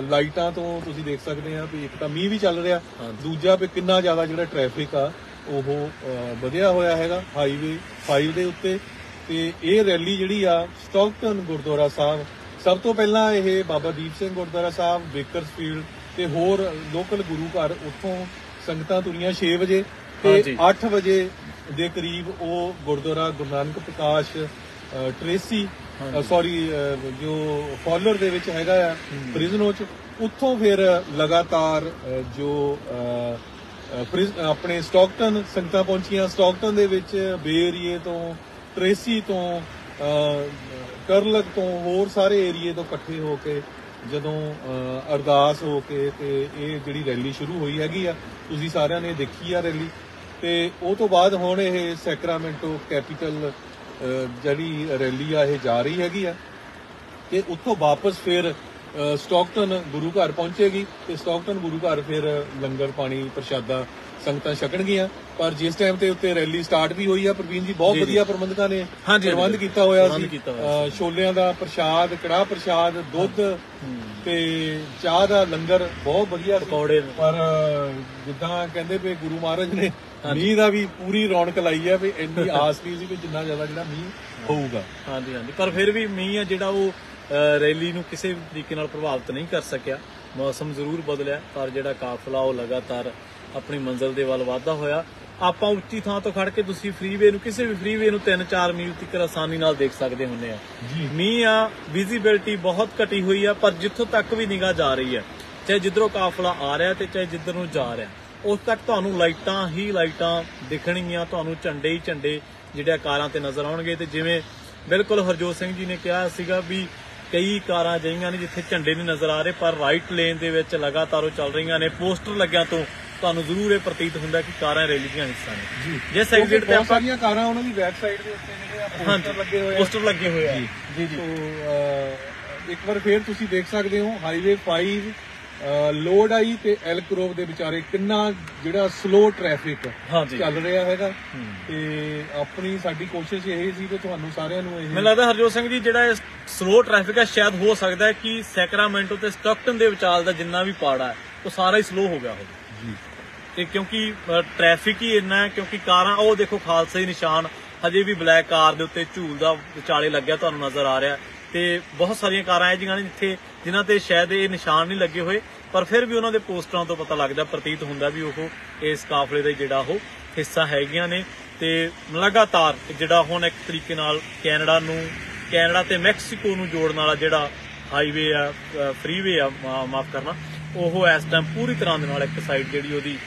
ਲਾਈਟਾਂ ਤੋਂ ਤੁਸੀਂ ਦੇਖ ਸਕਦੇ ਆ ਵੀ ਇੱਕ ਤਾਂ ਮੀਂਹ ਵੀ ਚੱਲ ਰਿਹਾ। ਦੂਜਾ ਵੀ ਕਿੰਨਾ ਜ਼ਿਆਦਾ ਜਿਹੜਾ ਟ੍ਰੈਫਿਕ ਆ ਉਹ ਵਧਿਆ ਹੋਇਆ ਹੈਗਾ ਹਾਈਵੇ 5 ਦੇ ਉੱਤੇ। ਤੇ ਇਹ ਰੈਲੀ ਜਿਹੜੀ ਆ ਸਟਾਕਟਨ ਗੁਰਦੁਆਰਾ ਸਾਹਿਬ ਸਭ ਤੋਂ ਪਹਿਲਾਂ ਇਹ ਬਾਬਾ ਦੀਪ ਸਿੰਘ ਗੁਰਦੁਆਰਾ ਸਾਹਿਬ ਬੇਕਰਸਫੀਲਡ ਤੇ ਹੋਰ ਲੋਕਲ ਗੁਰੂ ਘਰ ਉੱਥੋਂ ਸੰਗਤਾਂ ਤੁਰੀਆਂ 6 ਵਜੇ ਤੇ ਹਾਂਜੀ। 8 ਵਜੇ ਦੇ ਕਰੀਬ ਉਹ ਗੁਰਦੁਆਰਾ ਗੁਰੂ ਨਾਨਕ ਪ੍ਰਕਾਸ਼ ਟ੍ਰੇਸੀ ਸੌਰੀ ਜੋ ਫਾਲੋਅਰ ਦੇ ਵਿੱਚ ਹੈਗਾ ਆ ਪ੍ਰਿਜ਼ਨੋ ਚ ਉੱਥੋਂ ਫਿਰ ਲਗਾਤਾਰ ਜੋ ਆਪਣੇ ਸਟਾਕਟਨ ਸੰਗਤਾਂ ਪਹੁੰਚੀਆਂ ਸਟਾਕਟਨ ਦੇ ਵਿੱਚ ਬੇ ਏਰੀਏ ਤੋਂ ਟ੍ਰੇਸੀ ਤੋਂ ਕਰਲਕ ਤੋਂ ਹੋਰ ਸਾਰੇ ਏਰੀਏ ਤੋਂ ਇਕੱਠੇ ਹੋ ਕੇ ਜਦੋਂ ਅਰਦਾਸ ਹੋ ਕੇ ਤੇ ਇਹ ਜਿਹੜੀ ਰੈਲੀ ਸ਼ੁਰੂ ਹੋਈ ਹੈਗੀ ਆ ਤੁਸੀਂ ਸਾਰਿਆਂ ਨੇ ਦੇਖੀ ਆ ਰੈਲੀ। ਤੇ ਉਹ ਤੋਂ ਬਾਅਦ ਹੁਣ ਇਹ ਸੈਕਰਾਮੈਂਟੋ ਕੈਪੀਟਲ ਜਿਹੜੀ ਰੈਲੀ ਆ ਇਹ ਜਾ ਰਹੀ ਹੈਗੀ ਆ। ਤੇ ਉੱਥੋਂ ਵਾਪਸ ਫਿਰ ਅਹ, ਸਟਾਕਟਨ ਗੁਰੂ ਘਰ ਪਹੁੰਚੇਗੀ ਤੇ ਸਟਾਕਟਨ ਗੁਰੂ ਘਰ ਫਿਰ ਲੰਗਰ ਪਾਣੀ ਪ੍ਰਸ਼ਾਦਾ ਸੰਗਤਾਂ ਛਕਣਗੀਆਂ ਪਰ ਜਿਸ ਟਾਈਮ ਤੇ ਉੱਤੇ ਰੈਲੀ ਸਟਾਰਟ ਵੀ ਹੋਈ ਆ ਪ੍ਰਵੀਨ ਜੀ ਬਹੁਤ। ਵਧੀਆ ਪ੍ਰਬੰਧਕਾਂ ਨੇ ਪ੍ਰਬੰਧ। ਕੀਤਾ ਹੋਇਆ ਸੀ। ਛੋਲਿਆਂ ਦਾ ਪ੍ਰਸ਼ਾਦ ਕੜਾਹ ਪ੍ਰਸ਼ਾਦ ਦੁੱਧ ਤੇ ਚਾਹ ਦਾ ਲੰਗਰ ਬਹੁਤ ਵਧੀਆ ਪਕੌੜੇ ਪਰ ਜਿੱਦਾਂ ਕਹਿੰਦੇ ਵੀ ਗੁਰੂ ਮਹਾਰਾਜ ਨੇ ਮੀਂਹ ਦਾ ਵੀ ਪੂਰੀ ਰੌਣਕ ਲਾਈ ਹੈ ਵੀ ਇੰਨੀ ਆਸ ਨਹੀਂ ਸੀ ਵੀ ਜਿੰਨਾ ਜ਼ਿਆਦਾ ਜਿਹੜਾ ਮੀਂਹ ਹੋਊਗਾ। ਹਾਂਜੀ ਹਾਂਜੀ। ਪਰ ਫਿਰ ਵੀ ਮੀਂਹ ਆ ਜਿਹੜਾ ਉਹ ਰੈਲੀ ਨੂੰ ਕਿਸੇ ਵੀ ਤਰੀਕੇ ਨਾਲ ਪ੍ਰਭਾਵਿਤ ਨਹੀਂ ਕਰ ਸਕਿਆ। ਮੌਸਮ ਜ਼ਰੂਰ ਬਦਲਿਆ ਪਰ ਜਿਹੜਾ ਕਾਫਲਾ ਉਹ ਲਗਾਤਾਰ ਆਪਣੀ ਮੰਜ਼ਿਲ ਦੇ ਵੱਲ ਵਧਦਾ ਹੋਇਆ। ਆਪਾਂ ਉੱਚੀ ਥਾਂ ਤੋਂ ਖੜ ਕੇ ਤੁਸੀਂ ਫ੍ਰੀਵੇ ਨੂੰ ਕਿਸੇ ਵੀ ਫ੍ਰੀਵੇ ਨੂੰ 3-4 ਮੀਲ ਤੱਕ ਆਸਾਨੀ ਨਾਲ ਦੇਖ ਸਕਦੇ ਹੁੰਦੇ ਆ। ਮੀਂਹ ਆ ਵਿਜ਼ਿਬਿਲਟੀ ਬਹੁਤ ਘਟੀ ਹੋਈ ਆ ਪਰ ਜਿੱਥੋਂ ਤੱਕ ਵੀ ਨਿਗਾਹ ਜਾ ਰਹੀ ਹੈ ਚਾਹੇ ਜਿੱਧਰੋਂ ਕਾਫਲਾ ਆ ਰਿਹਾ ਤੇ ਚਾਹੇ ਜਿੱਧਰ ਨੂੰ ਜਾ ਰਿਹਾ ਉਸ ਤੱਕ ਤੁਹਾਨੂੰ ਲਾਈਟਾਂ ਹੀ ਲਾਈਟਾਂ ਦਿਖਣਗੀਆਂ ਤੁਹਾਨੂੰ ਝੰਡੇ ਹੀ ਝੰਡੇ ਜਿਹੜੇ ਆ ਕਾਰਾਂ ਤੇ ਨਜ਼ਰ ਆਉਣਗੇ। ਤੇ ਜਿਵੇਂ ਬਿਲਕੁਲ ਹਰਜੋਤ ਸਿੰਘ ਜੀ ਨੇ ਕਿਹਾ ਸੀਗਾ ਵੀ ਕਈ ਕਾਰਾਂ ਅਜਿਹੀਆਂ ਨੇ ਜਿੱਥੇ ਝੰਡੇ ਨਹੀਂ ਨਜ਼ਰ ਆ ਰਹੇ ਪਰ ਰਾਈਟ ਲੇਨ ਦੇ ਵਿੱਚ ਲਗਾਤਾਰ ਉਹ ਚੱਲ ਰਹੀਆਂ ਨੇ। ਪੋਸਟਰ ਲੱਗਿਆਂ ਤੋਂ ਤੁਹਾਨੂੰ ਜ਼ਰੂਰ ਇਹ ਪ੍ਰਤੀਤ ਹੁੰਦਾ ਕਿ ਕਾਰਾਂ ਰੈਲੀ ਦੀਆਂ ਹਿੱਸਾ ਨੇ ਜੀ ਜਿਸ ਐਗਜ਼ਿਟ ਤੇ ਆਪਾਂ ਸਾਰੀਆਂ ਕਾਰਾਂ ਉਹਨਾਂ ਦੀ ਸਾਈਡ ਦੇ ਉੱਤੇ ਜਿਹੜੇ ਪੋਸਟਰ ਲੱਗੇ ਹੋਏ ਆ। ਪੋਸਟਰ ਲੱਗੇ ਹੋਏ ਆ। ਜੀ ਜੀ ਇੱਕ ਵਾਰ ਫੇਰ ਤੁਸੀਂ ਦੇਖ ਸਕਦੇ ਹੋ ਹਾਈਵੇ 5 ਲੋਡ ਆਈ ਤੇ ਐਲ ਕਰੋਵ ਦੇ ਵਿਚਾਰੇ ਕਿੰਨਾ ਜਿਹੜਾ ਸਲੋ ਟ੍ਰੈਫਿਕ ਚੱਲ ਰਿਹਾ ਹੈਗਾ। ਤੇ ਆਪਣੀ ਸਾਡੀ ਕੋਸ਼ਿਸ਼ ਇਹ ਸੀ ਕਿ ਤੁਹਾਨੂੰ ਸਾਰਿਆਂ ਨੂੰ ਇਹ ਮੈਨੂੰ ਲੱਗਦਾ ਹਰਜੋਤ ਸਿੰਘ ਜੀ ਜਿਹੜਾ ਸਲੋ ਟ੍ਰੈਫਿਕ ਹੈ ਸ਼ਾਇਦ ਹੋ ਸਕਦਾ ਹੈ ਕਿ ਸੈਕਰਾਮੈਂਟੋ ਤੇ ਸਟਾਕਟਨ ਦੇ ਵਿਚਾਲ ਦਾ ਜਿੰਨਾ ਵੀ ਪਾੜਾ ਹੈ ਉਹ ਸਾਰਾ ਹੀ ਸਲੋ ਹੋ ਗਿਆ ਹੋਵੇ। ਜੀ। ਤੇ ਕਿਉਂਕਿ ਟ੍ਰੈਫਿਕ ਹੀ ਇੰਨਾ ਹੈ, ਕਿਉਂਕਿ ਕਾਰਾਂ, ਉਹ ਦੇਖੋ ਖਾਲਸਾ ਹੀ ਨਿਸ਼ਾਨ, ਹਜੇ ਵੀ ਬਲੈਕ ਕਾਰ ਦੇ ਉੱਤੇ ਝੂਲ ਦਾ ਵਿਚਾਲੇ ਲੱਗਿਆ ਤੁਹਾਨੂੰ ਨਜ਼ਰ ਆ ਰਿਹਾ ਤੇ ਬਹੁਤ ਸਾਰੀਆਂ ਕਾਰਾਂ ਹੈ ਜਿਨ੍ਹਾਂ ਨੇ ਜਿੱਥੇ, ਜਿਨ੍ਹਾਂ ਤੇ ਸ਼ਾਇਦ ਇਹ ਨਿਸ਼ਾਨ ਨਹੀਂ ਲੱਗੇ ਹੋਏ, ਪਰ ਫਿਰ ਵੀ ਉਹਨਾਂ ਦੇ ਪੋਸਟਰਾਂ ਤੋਂ ਪਤਾ ਲੱਗਦਾ, ਪ੍ਰਤੀਤ ਹੁੰਦਾ ਵੀ ਉਹ ਇਸ ਕਾਫਲੇ ਦਾ ਜਿਹੜਾ ਉਹ ਹਿੱਸਾ ਹੈਗੀਆਂ ਨੇ। ਤੇ ਲਗਾਤਾਰ ਜਿਹੜਾ ਹੁਣ ਇੱਕ ਤਰੀਕੇ ਨਾਲ ਕੈਨੇਡਾ ਨੂੰ, ਕੈਨੇਡਾ ਤੇ ਮੈਕਸੀਕੋ ਨੂੰ ਜੋੜਨ ਵਾਲਾ ਜਿਹੜਾ ਹਾਈਵੇ ਆ ਫ੍ਰੀਵੇ ਆ ਮਾਫ ਕਰਨਾ, ਉਹ ਇਸ ਟਾਈਮ ਪੂਰੀ ਤਰ੍ਹਾਂ ਦੇ ਨਾਲ ਇੱਕ ਸਾਈਡ ਜਿਹੜੀ ਉਹਦੀ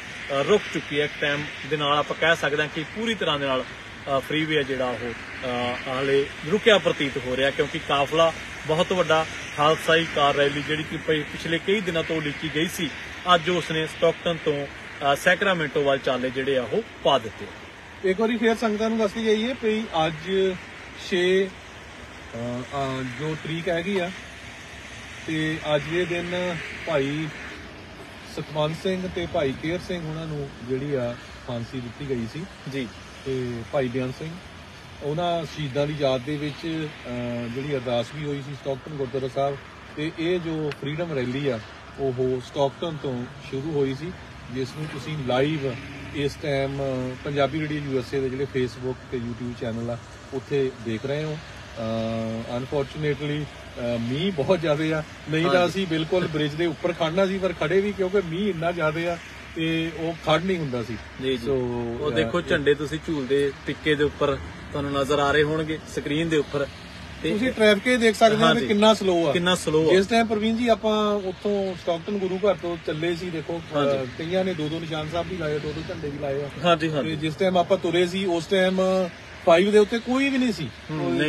ਰੁਕ ਚੁੱਕੀ ਹੈ ਇੱਕ ਟਾਈਮ ਦੇ ਨਾਲ ਆਪਾਂ ਕਹਿ ਸਕਦੇ ਹਾਂ ਕਿ ਪੂਰੀ ਤਰ੍ਹਾਂ ਦੇ ਨਾਲ ਫਰੀਵੇ ਜਿਹੜਾ ਉਹ ਅ, ਹਾਲੇ ਰੁਕਿਆ ਪ੍ਰਤੀਤ ਹੋ ਰਿਹਾ ਕਿਉਂਕਿ ਕਾਫਲਾ ਬਹੁਤ ਵੱਡਾ ਖਾਲਸਾਈ ਕਾਰ ਰੈਲੀ ਜਿਹੜੀ ਕਿ ਪਿਛਲੇ ਕਈ ਦਿਨਾਂ ਤੋਂ ਉਡੀਕੀ ਗਈ ਸੀ ਅੱਜ ਉਸਨੇ ਸਟਾਕਟਨ ਤੋਂ ਅ, ਸੈਕਰਾਮੈਂਟੋ ਵੱਲ ਚਾਲੇ ਜਿਹੜੇ ਆ ਉਹ ਪਾ ਦਿੱਤੇ ਇੱਕ ਵਾਰੀ ਫੇਰ ਸੰਗਤਾਂ ਨੂੰ ਦੱਸਦੀ ਜਾਈਏ ਵੀ ਅੱਜ 6 ਜੋ ਤਰੀਕ ਹੈਗੀ ਆ ਤੇ ਅੱਜ ਦੇ ਦਿਨ ਭਾਈ ਸਤਵੰਤ ਸਿੰਘ ਤੇ ਭਾਈ ਕੇਰ ਸਿੰਘ ਉਹਨਾਂ ਨੂੰ ਜਿਹੜੀ ਆ ਫਾਂਸੀ ਦਿੱਤੀ ਗਈ ਸੀ। ਜੀ। ਤੇ ਭਾਈ ਬਿਆਨ ਸਿੰਘ ਉਹਨਾਂ ਸ਼ਹੀਦਾਂ ਦੀ ਯਾਦ ਦੇ ਵਿੱਚ ਜਿਹੜੀ ਅਰਦਾਸ ਵੀ ਹੋਈ ਸੀ ਸਟਾਕਟਨ ਗੁਰਦੁਆਰਾ ਸਾਹਿਬ ਤੇ ਇਹ ਜੋ ਫਰੀडम ਰੈਲੀ ਆ ਉਹ ਸਟਾਕਟਨ ਤੋਂ ਸ਼ੁਰੂ ਹੋਈ ਸੀ ਜਿਸ ਨੂੰ ਤੁਸੀਂ ਲਾਈਵ ਇਸ ਟਾਈਮ ਪੰਜਾਬੀ ਰੇਡੀਓ ਯੂਐਸਏ ਦੇ ਜਿਹੜੇ ਫੇਸਬੁੱਕ ਤੇ YouTube ਚੈਨਲ ਆ ਉੱਥੇ ਦੇਖ ਰਹੇ ਹੋ। ਅਨਫੋਰਚੂਨੇਟਲੀ ਮੀਂਹ ਬਹੁਤ ਜ਼ਿਆਦਾ ਆ। ਨਹੀਂ ਤਾਂ। ਅਸੀਂ ਬਿਲਕੁਲ ਬ੍ਰਿਜ ਦੇ ਉੱਪਰ ਖੜਨਾ ਸੀ ਪਰ ਖੜੇ ਵੀ ਕਿਉਂਕਿ ਮੀਂਹ ਇੰਨਾ ਜ਼ਿਆਦਾ ਆ ਤੇ ਉਹ ਖੜ ਨਹੀਂ ਹੁੰਦਾ ਸੀ। ਜੀ ਸੋ ਉਹ ਦੇਖੋ ਝੰਡੇ ਤੁਸੀਂ ਝੂਲਦੇ ਟਿੱਕੇ ਦੇ ਉੱਪਰ ਤੁਹਾਨੂੰ ਨਜ਼ਰ ਆ ਰਹੇ ਹੋਣਗੇ ਸਕਰੀਨ ਦੇ ਉੱਪਰ। ਤੁਸੀਂ ਟ੍ਰੈਫਿਕ ਹੀ ਦੇਖ ਸਕਦੇ ਹੋ ਕਿੰਨਾ ਸਲੋ ਆ। ਕਿੰਨਾ ਸਲੋ ਆ। ਇਸ ਟਾਈਮ ਪ੍ਰਵੀਨ ਜੀ ਆਪਾਂ ਉੱਥੋਂ ਸਟਾਕਟਨ ਗੁਰੂ ਘਰ ਤੋਂ ਚੱਲੇ ਸੀ ਦੇਖੋ। ਕਈਆਂ ਨੇ ਦੋ ਦੋ ਨਿਸ਼ਾਨ ਸਾਹਿਬ ਵੀ ਲਾਏ ਦੋ ਦੋ ਝੰਡੇ ਵੀ ਲਾਏ ਆ। ਹਾਂਜੀ ਹਾਂਜੀ। ਜਿਸ ਟਾਈਮ ਆਪਾਂ ਤੁਰੇ ਸੀ ਉਸ ਟਾਈਮ 5 ਦੇ ਉੱਤੇ ਕੋਈ ਵੀ ਨਹੀਂ ਸੀ।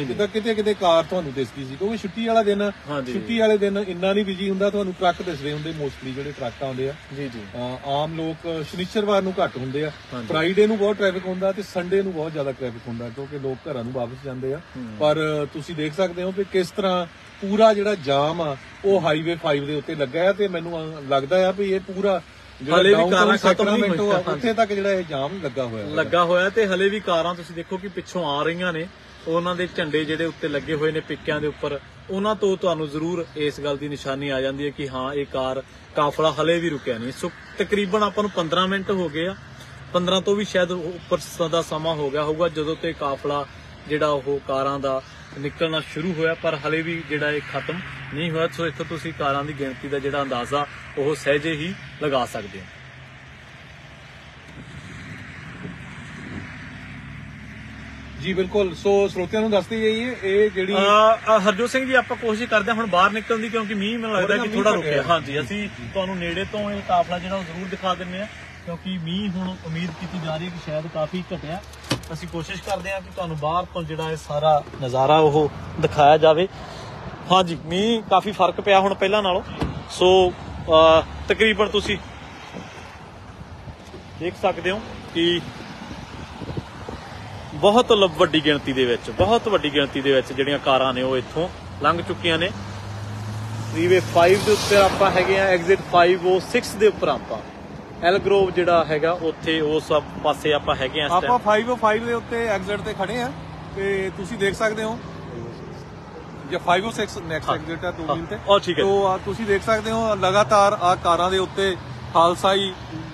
ਕਿਤੇ ਕਿਤੇ ਕਿਤੇ ਕਾਰ ਤੁਹਾਨੂੰ ਦਿਸਦੀ ਸੀ। ਕਿਉਂਕਿ ਛੁੱਟੀ ਵਾਲਾ ਦਿਨ। ਛੁੱਟੀ ਵਾਲੇ ਦਿਨ ਇੰਨਾ ਨਹੀਂ ਬਿਜ਼ੀ ਹੁੰਦਾ ਤੁਹਾਨੂੰ ਟਰੱਕ ਦਿਸਦੇ ਹੁੰਦੇ ਮੋਸਟਲੀ ਜਿਹੜੇ ਟਰੱਕ ਆਉਂਦੇ ਆ। ਜੀ ਜੀ। ਆਮ ਲੋਕ ਸ਼ਨੀਚਰਵਾਰ ਨੂੰ ਘੱਟ ਹੁੰਦੇ ਆ। ਫਰਾਈਡੇ ਨੂੰ ਬਹੁਤ ਟ੍ਰੈਫਿਕ ਹੁੰਦਾ ਤੇ ਸੰਡੇ ਨੂੰ ਬਹੁਤ ਜ਼ਿਆਦਾ ਟ੍ਰੈਫਿਕ ਹੁੰਦਾ ਕਿਉਂਕਿ ਲੋਕ ਘਰਾਂ ਨੂੰ ਵਾਪਸ ਜਾਂਦੇ ਆ। ਪਰ ਤੁਸੀਂ ਦੇਖ ਸਕਦੇ ਹੋ ਕਿ ਕਿਸ ਤਰ੍ਹਾਂ ਪੂਰਾ ਜਿਹੜਾ ਜਾਮ ਆ ਉਹ ਹਾਈਵੇ 5 ਦੇ ਉੱਤੇ ਲੱਗਾ ਹੈ ਤੇ ਮੈਨੂੰ ਲੱਗਦਾ ਆ ਵੀ ਇਹ ਪੂਰਾ ਹਲੇ ਵੀ ਕਾਰਾਂ ਖਤਮ ਨਹੀਂ ਹੋਈਆਂ। ਉੱਥੇ ਤੱਕ ਜਿਹੜਾ ਇਹ ਜਾਮ ਲੱਗਾ ਹੋਇਆ ਲੱਗਾ ਹੋਇਆ ਤੇ ਹਲੇ ਵੀ ਕਾਰਾਂ ਤੁਸੀਂ ਦੇਖੋ ਕਿ ਪਿੱਛੋਂ ਆ ਰਹੀਆਂ ਨੇ। ਉਹਨਾਂ ਦੇ ਝੰਡੇ ਜਿਹੜੇ ਉੱਤੇ ਲੱਗੇ ਹੋਏ ਨੇ ਪਿੱਕਿਆਂ ਦੇ ਉੱਪਰ। ਉਹਨਾਂ ਤੋਂ ਤੁਹਾਨੂੰ ਜ਼ਰੂਰ ਇਸ ਗੱਲ ਦੀ ਨਿਸ਼ਾਨੀ ਆ ਜਾਂਦੀ ਹੈ ਕਿ ਹਾਂ ਇਹ ਕਾਰ ਕਾਫਲਾ ਹਲੇ ਵੀ ਰੁਕਿਆ ਨਹੀਂ। ਸੋ ਤਕਰੀਬਨ ਆਪਾਂ ਨੂੰ 15 ਮਿੰਟ ਹੋ ਗਏ ਆ। 15 ਤੋਂ ਵੀ ਸ਼ਾਇਦ ਉੱਪਰ ਦਾ ਸਮਾਂ ਹੋ ਗਿਆ ਹੋਊਗਾ ਜਦੋਂ ਤੇ ਕਾਫਲਾ ਜਿਹੜਾ ਉਹ ਕਾਰਾਂ ਦਾ ਨਿਕਲਣਾ ਸ਼ੁਰੂ ਹੋਇਆ ਪਰ ਹਲੇ ਵੀ ਜਿਹੜਾ ਇਹ ਖਤਮ ਨਹੀਂ ਹੋਇਆ। ਸੋ ਇੱਥੋਂ ਤੁਸੀਂ ਕਾਰਾਂ ਦੀ ਗਿਣਤੀ ਦਾ ਜਿਹੜਾ ਅੰਦਾਜ਼ਾ ਉਹ ਸਹਿਜੇ ਹੀ ਲਗਾ ਸਕਦੇ ਹੋ। ਜੀ ਬਿਲਕੁਲ। ਸੋ ਸਰੋਤਿਆਂ ਨੂੰ ਦੱਸਦੇ ਜਾਈਏ ਇਹ ਜਿਹੜੀ ਹਰਜੋਤ ਸਿੰਘ ਜੀ ਆਪਾਂ ਕੋਸ਼ਿਸ਼ ਕਰਦੇ ਹਾਂ ਹੁਣ ਬਾਹਰ ਨਿਕਲਣ ਦੀ ਕਿਉਂਕਿ ਮੀਂਹ ਮੈਨੂੰ ਲੱਗਦਾ ਕਿ ਥੋੜਾ। ਰੁਕਿਆ। ਹਾਂਜੀ ਅਸੀਂ ਤੁਹਾਨੂੰ ਨੇੜੇ ਤੋਂ ਇਹ ਕਾਫਲਾ ਜਿਹੜਾ ਉਹ ਜ਼ਰੂਰ ਦਿਖਾ ਦਿੰਨੇ ਆ ਕਿਉਂਕਿ ਮੀਂਹ ਹੁਣ ਉਮੀਦ ਕੀਤੀ ਜਾ ਰਹੀ ਹੈ ਕਿ ਸ਼ਾਇਦ ਕਾਫੀ ਘਟਿਆ। ਅਸੀਂ ਕੋਸ਼ਿਸ਼ ਕਰਦੇ ਹਾਂ ਕਿ ਤੁਹਾਨੂੰ ਬਾਹਰ ਤੋਂ ਜਿਹੜਾ ਇਹ ਸਾਰਾ ਨਜ਼ਾਰਾ ਉਹ ਦਿਖਾਇਆ ਜਾਵੇ। ਹਾਂਜੀ, ਮੀਂਹ ਕਾਫੀ ਫ਼ਰਕ ਪਿਆ ਹੁਣ ਪਹਿਲਾਂ ਨਾਲੋਂ। ਸੋ ਤਕਰੀਬਨ ਤੁਸੀਂ ਦੇਖ ਸਕਦੇ ਹੋ ਕਿ ਬਹੁਤ ਵੱਡੀ ਗਿਣਤੀ ਦੇ ਵਿੱਚ, ਬਹੁਤ ਵੱਡੀ ਗਿਣਤੀ ਦੇ ਵਿੱਚ ਜਿਹੜੀਆਂ ਕਾਰਾਂ ਨੇ ਉਹ ਇੱਥੋਂ ਲੰਘ ਚੁੱਕੀਆਂ ਨੇ। ਫਰੀਵੇ 5 ਦੇ ਉੱਤੇ ਆਪਾਂ ਹੈਗੇ ਆ ਐਗਜ਼ਿਟ 5 ਉਹ 6 ਦੇ ਉੱਪਰ ਆਪਾਂ। ਐਲ ਗਰੋਵ ਜਿਹੜਾ ਹੈਗਾ ਉੱਥੇ ਉਸ ਪਾਸੇ ਆਪਾਂ ਹੈਗੇ ਆ ਇਸ ਆਪਾਂ ਟਾਈਮ 505 ਦੇ ਉੱਤੇ ਐਗਜ਼ਿਟ ਤੇ ਖੜੇ ਆ ਤੇ ਤੁਸੀਂ ਦੇਖ ਸਕਦੇ ਹੋ। ਜਾਂ 506 ਨੈਕਸਟ। ਐਗਜ਼ਿਟ ਹਾਂ। ਮਿੰਟ ਤੇ। ਉਹ ਠੀਕ ਹੈ। ਤੋਂ ਆ ਤੁਸੀਂ ਦੇਖ ਸਕਦੇ ਹੋ ਲਗਾਤਾਰ ਆ ਕਾਰਾਂ ਦੇ ਉੱਤੇ ਖਾਲਸਾਈ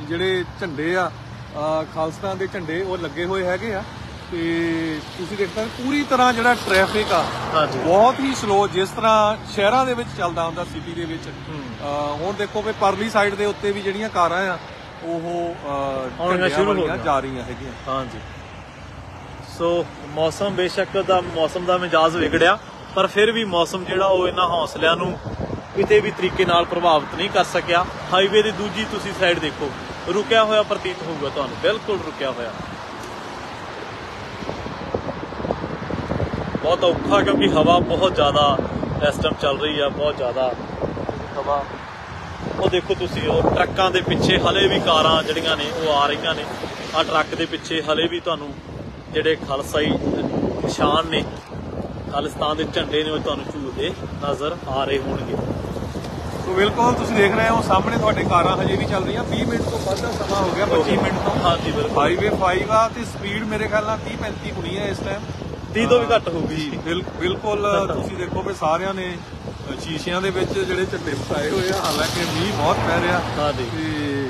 ਜਿਹੜੇ ਝੰਡੇ ਆ ਆ, ਖਾਲਸਾ ਦੇ ਝੰਡੇ ਉਹ ਲੱਗੇ ਹੋਏ ਹੈਗੇ ਆ। ਤੇ ਤੁਸੀਂ ਦੇਖ ਸਕਦੇ ਪੂਰੀ ਤਰ੍ਹਾਂ ਜਿਹੜਾ ਟ੍ਰੈਫਿਕ ਆ ਬਹੁਤ ਹੀ ਸਲੋ ਜਿਸ ਤਰ੍ਹਾਂ ਸ਼ਹਿਰਾਂ ਦੇ ਵਿੱਚ ਚੱਲਦਾ ਹੁੰਦਾ ਸਿਟੀ ਦੇ ਵਿੱਚ। ਹੁਣ ਦੇਖੋ ਵੀ ਪਰਲੀ ਸਾਈਡ ਦੇ ਉੱਤੇ ਵੀ ਜਿਹੜੀਆਂ ਕਾਰਾਂ ਆ ਉਹ ਆਉਣੀਆਂ ਸ਼ੁਰੂ ਹੋ ਗਈਆਂ। ਜਾ ਰਹੀਆਂ ਹੈਗੀਆਂ। ਹਾਂਜੀ। ਸੋ ਮੌਸਮ ਬੇਸ਼ੱਕ ਦਾ ਮੌਸਮ ਦਾ ਮਿਜਾਜ਼ ਵਿਗੜਿਆ ਪਰ ਫਿਰ ਵੀ ਮੌਸਮ ਜਿਹੜਾ ਉਹ ਇਹਨਾਂ ਹੌਸਲਿਆਂ ਨੂੰ ਕਿਤੇ ਵੀ ਤਰੀਕੇ ਨਾਲ ਪ੍ਰਭਾਵਿਤ ਨਹੀਂ ਕਰ ਸਕਿਆ। ਹਾਈਵੇ ਦੀ ਦੂਜੀ ਤੁਸੀਂ ਸਾਈਡ ਦੇਖੋ। ਰੁਕਿਆ ਹੋਇਆ ਪ੍ਰਤੀਤ ਹੋਊਗਾ ਤੁਹਾਨੂੰ। ਬਿਲਕੁਲ ਰੁਕਿਆ ਹੋਇਆ। ਬਹੁਤ ਔਖਾ ਕਿਉਂਕਿ ਹਵਾ ਬਹੁਤ ਜ਼ਿਆਦਾ ਇਸ ਟਾਈਮ ਚੱਲ ਰਹੀ ਆ ਬਹੁਤ ਜ਼ਿਆਦਾ ਹਵਾ ਉਹ ਦੇਖੋ ਤੁਸੀਂ ਉਹ ਟਰੱਕਾਂ ਦੇ ਪਿੱਛੇ ਹਲੇ ਵੀ ਕਾਰਾਂ ਜਿਹੜੀਆਂ ਨੇ ਉਹ ਆ ਰਹੀਆਂ ਨੇ। ਆ ਟਰੱਕ ਦੇ ਪਿੱਛੇ ਹਲੇ ਵੀ ਤੁਹਾਨੂੰ ਜਿਹੜੇ ਖਾਲਸਾਈ ਨਿਸ਼ਾਨ ਨੇ ਖਾਲਿਸਤਾਨ ਦੇ ਝੰਡੇ ਨੇ ਉਹ ਤੁਹਾਨੂੰ ਝੂਲਦੇ ਨਜ਼ਰ ਆ ਰਹੇ ਹੋਣਗੇ। ਸੋ ਬਿਲਕੁਲ ਤੁਸੀਂ ਦੇਖ ਰਹੇ ਹੋ ਸਾਹਮਣੇ ਤੁਹਾਡੇ ਕਾਰਾਂ ਹਜੇ ਵੀ ਚੱਲ ਰਹੀਆਂ। 20 ਮਿੰਟ ਤੋਂ ਵੱਧ ਦਾ ਸਮਾਂ ਹੋ ਗਿਆ 25 ਮਿੰਟ ਤੋਂ। ਹਾਂਜੀ ਬਿਲਕੁਲ। ਹਾਈਵੇ 5 ਆ ਤੇ ਸਪੀਡ ਮੇਰੇ ਖਿਆਲ ਨਾਲ 30 35 ਹੋਣੀ ਹੈ ਇਸ ਟਾਈਮ 30 ਤੋਂ ਵੀ ਘੱਟ ਹੋਊਗੀ ਬਿਲਕੁਲ ਤੁਸੀਂ ਦੇਖੋ ਵੀ ਸਾਰਿਆਂ ਨੇ ਸ਼ੀਸ਼ਿਆਂ ਦੇ ਵਿੱਚ ਜਿਹੜੇ ਝੰਡੇ ਫਸਾਏ ਹੋਏ ਆ ਹਾਲਾਂਕਿ ਮੀਂਹ ਬਹੁਤ ਪੈ ਰਿਹਾ। ਹਾਂਜੀ ਤੇ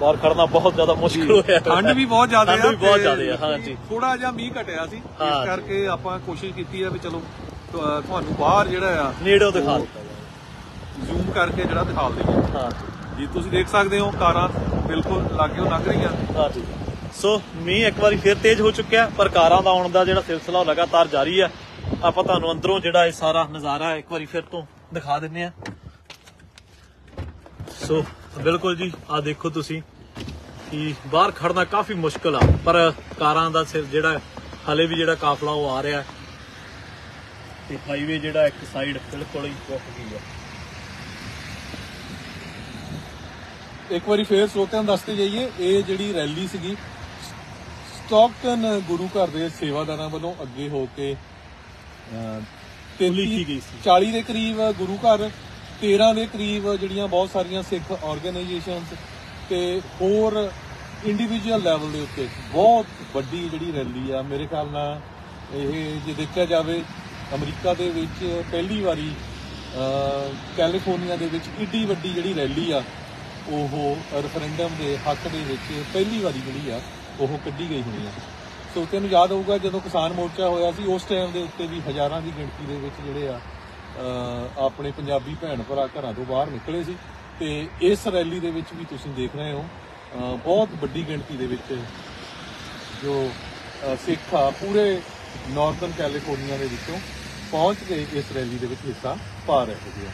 ਬਾਹਰ ਖੜਨਾ ਬਹੁਤ ਜ਼ਿਆਦਾ ਮੁਸ਼ਕਲ ਹੋਇਆ ਠੰਡ ਵੀ ਬਹੁਤ ਜ਼ਿਆਦਾ ਠੰਡ ਵੀ ਬਹੁਤ ਜ਼ਿਆਦਾ ਆ ਹਾਂਜੀ ਥੋੜਾ ਜਿਹਾ ਮੀਂਹ ਘਟਿਆ ਸੀ। ਹਾਂ ਇਸ ਜੀ। ਕਰਕੇ ਆਪਾਂ ਕੋਸ਼ਿਸ਼ ਕੀਤੀ ਆ ਵੀ ਚਲੋ ਤੁਹਾਨੂੰ ਬਾਹਰ ਜਿਹੜਾ ਆ ਨੇੜੋਂ ਦਿਖਾ ਦਿੱਤਾ। ਜ਼ੂਮ ਕਰਕੇ ਜਿਹੜਾ ਦਿਖਾ ਦਈਏ। ਹਾਂ ਜੀ। ਤੁਸੀਂ ਦੇਖ ਸਕਦੇ ਹੋ ਕਾਰਾਂ ਬਿਲਕੁਲ ਲਾਗੇੋਂ ਲੰਘ ਰਹੀਆਂ ਹਾਂਜੀ ਸੋ ਮੀਂਹ ਇੱਕ ਵਾਰੀ ਫਿਰ ਤੇਜ਼ ਹੋ ਚੁੱਕਿਆ ਪਰ ਕਾਰਾਂ ਦਾ ਆਉਣ ਦਾ ਜਿਹੜਾ ਸਿਲਸਿਲਾ ਲਗਾਤਾਰ ਜਾਰੀ ਹੈ ਆਪਾਂ ਤੁਹਾਨੂੰ ਅੰਦਰੋਂ ਜਿਹੜਾ ਇਹ ਸਾਰਾ ਨਜ਼ਾਰਾ ਇੱਕ ਵਾਰੀ ਫਿਰ ਤੋਂ ਦਿਖਾ ਦਿੰਨੇ ਆ ਸੋ ਬਿਲਕੁਲ ਜੀ ਆ ਦੇਖੋ ਤੁਸੀਂ ਕਿ ਬਾਹਰ ਖੜਨਾ ਕਾਫੀ ਮੁਸ਼ਕਲ ਆ, ਪਰ ਕਾਰਾਂ ਦਾ ਸਿਰ ਜਿਹੜਾ ਹਲੇ ਵੀ ਜਿਹੜਾ ਕਾਫਲਾ ਉਹ ਆ ਰਿਹਾ ਤੇ ਹਾਈਵੇ ਜਿਹੜਾ ਇੱਕ ਸਾਈਡ ਬਿਲਕੁਲ ਹੀ ਰੁਕ ਗਈ ਹੈ ਇੱਕ ਵਾਰੀ ਫੇਰ ਸਰੋਤਿਆਂ ਨੂੰ ਦੱਸਦੇ ਜਾਈਏ, ਇਹ ਜਿਹੜੀ ਰੈਲੀ ਸੀਗੀ ਸਟਾਕਟਨ ਗੁਰੂ ਘਰ ਦੇ ਸੇਵਾਦਾਰਾਂ ਵੱਲੋਂ ਅੱਗੇ ਹੋ ਕੇ ਅਹ, 33 ਉਲੀਕੀ ਗਈ ਸੀ। 40 ਦੇ ਕਰੀਬ ਗੁਰੂ ਘਰ 13 ਦੇ ਕਰੀਬ ਜਿਹੜੀਆਂ ਬਹੁਤ ਸਾਰੀਆਂ ਸਿੱਖ ਆਰਗੇਨਾਈਜੇਸ਼ਨਸ ਤੇ ਹੋਰ ਇੰਡੀਵਿਜੂਅਲ ਲੈਵਲ ਦੇ ਉੱਤੇ ਬਹੁਤ ਵੱਡੀ ਜਿਹੜੀ ਰੈਲੀ ਆ ਮੇਰੇ ਖਿਆਲ ਨਾਲ ਇਹ ਜੇ ਦੇਖਿਆ ਜਾਵੇ ਅਮਰੀਕਾ ਦੇ ਵਿੱਚ ਪਹਿਲੀ ਵਾਰੀ ਕੈਲੀਫੋਰਨੀਆ ਦੇ ਵਿੱਚ ਈਡੀ ਵੱਡੀ ਜਿਹੜੀ ਰੈਲੀ ਆ ਉਹ ਰੈਫਰੈਂਡਮ ਦੇ ਹੱਕ ਦੇ ਵਿੱਚ ਪਹਿਲੀ ਵਾਰੀ ਜਿਹੜੀ ਆ ਉਹ ਕੱਢੀ ਗਈ ਹੋਣੀ ਆ ਸਰੋਤਿਆਂ ਨੂੰ ਯਾਦ ਹੋਊਗਾ ਜਦੋਂ ਕਿਸਾਨ ਮੋਰਚਾ ਹੋਇਆ ਸੀ, ਉਸ ਟਾਈਮ ਦੇ ਉੱਤੇ ਵੀ ਹਜ਼ਾਰਾਂ ਦੀ ਗਿਣਤੀ ਦੇ ਵਿੱਚ ਜਿਹੜੇ ਆ ਆਪਣੇ ਪੰਜਾਬੀ ਭੈਣ ਭਰਾ ਘਰਾਂ ਤੋਂ ਬਾਹਰ ਨਿਕਲੇ ਸੀ ਤੇ ਇਸ ਰੈਲੀ ਦੇ ਵਿੱਚ ਵੀ ਤੁਸੀਂ ਦੇਖ ਰਹੇ ਹੋ ਬਹੁਤ ਵੱਡੀ ਗਿਣਤੀ ਦੇ ਵਿੱਚ ਜੋ ਸਿੱਖ ਆ, ਪੂਰੇ ਨਾਰਥਰਨ ਕੈਲੀਫੋਰਨੀਆ ਦੇ ਵਿੱਚੋਂ ਪਹੁੰਚ ਕੇ ਇਸ ਰੈਲੀ ਦੇ ਵਿੱਚ ਹਿੱਸਾ ਪਾ ਰਹੇ ਹੈਗੇ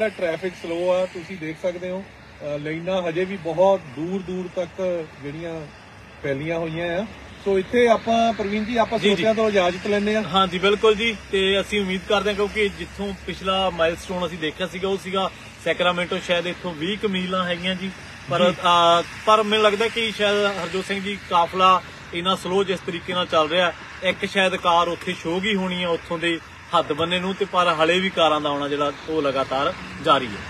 ਜਿਹੜਾ ਟ੍ਰੈਫਿਕ ਸਲੋ ਆ ਤੁਸੀਂ ਦੇਖ ਸਕਦੇ ਹੋ ਲਾਈਨਾਂ ਹਜੇ ਵੀ ਬਹੁਤ ਦੂਰ ਦੂਰ ਤੱਕ ਜਿਹੜੀਆਂ ਫੈਲੀਆਂ ਹੋਈਆਂ ਆ। ਸੋ ਇੱਥੇ ਆਪਾਂ ਪ੍ਰਵੀਨ ਜੀ ਆਪਾਂ। ਸਰੋਤਿਆਂ ਤੋਂ ਇਜਾਜ਼ਤ ਲੈਂਦੇ ਆ। ਹਾਂਜੀ ਬਿਲਕੁਲ ਜੀ ਤੇ ਅਸੀਂ ਉਮੀਦ ਕਰਦੇ ਹਾਂ ਕਿਉਂਕਿ ਜਿੱਥੋਂ ਪਿਛਲਾ ਮਾਈਲਸਟੋਨ ਅਸੀਂ ਦੇਖਿਆ ਸੀਗਾ ਉਹ ਸੀਗਾ ਸੈਕਰਾਮੈਂਟੋ ਸ਼ਾਇਦ ਇੱਥੋਂ 20 ਕੁ ਮੀਲਾਂ ਹੈਗੀਆਂ ਜੀ। ਪਰ ਪਰ ਮੈਨੂੰ ਲੱਗਦਾ ਕਿ ਸ਼ਾਇਦ ਹਰਜੋਤ ਸਿੰਘ ਜੀ ਕਾਫਲਾ ਇੰਨਾ ਸਲੋ ਜਿਸ ਤਰੀਕੇ ਨਾਲ ਚੱਲ ਰਿਹਾ ਇੱਕ ਸ਼ਾਇਦ ਕਾਰ ਉੱਥੇ ਸ਼ੋ ਗਈ ਹੋਣੀ ਹੈ ਉੱਥੋਂ ਦੇ ਹੱਦ ਬੰਨੇ ਨੂੰ ਤੇ ਪਰ ਹਲੇ ਵੀ ਕਾਰਾਂ ਦਾ ਆਉਣਾ ਜਿਹੜਾ ਉਹ ਲਗਾਤਾਰ ਜਾਰੀ ਹੈ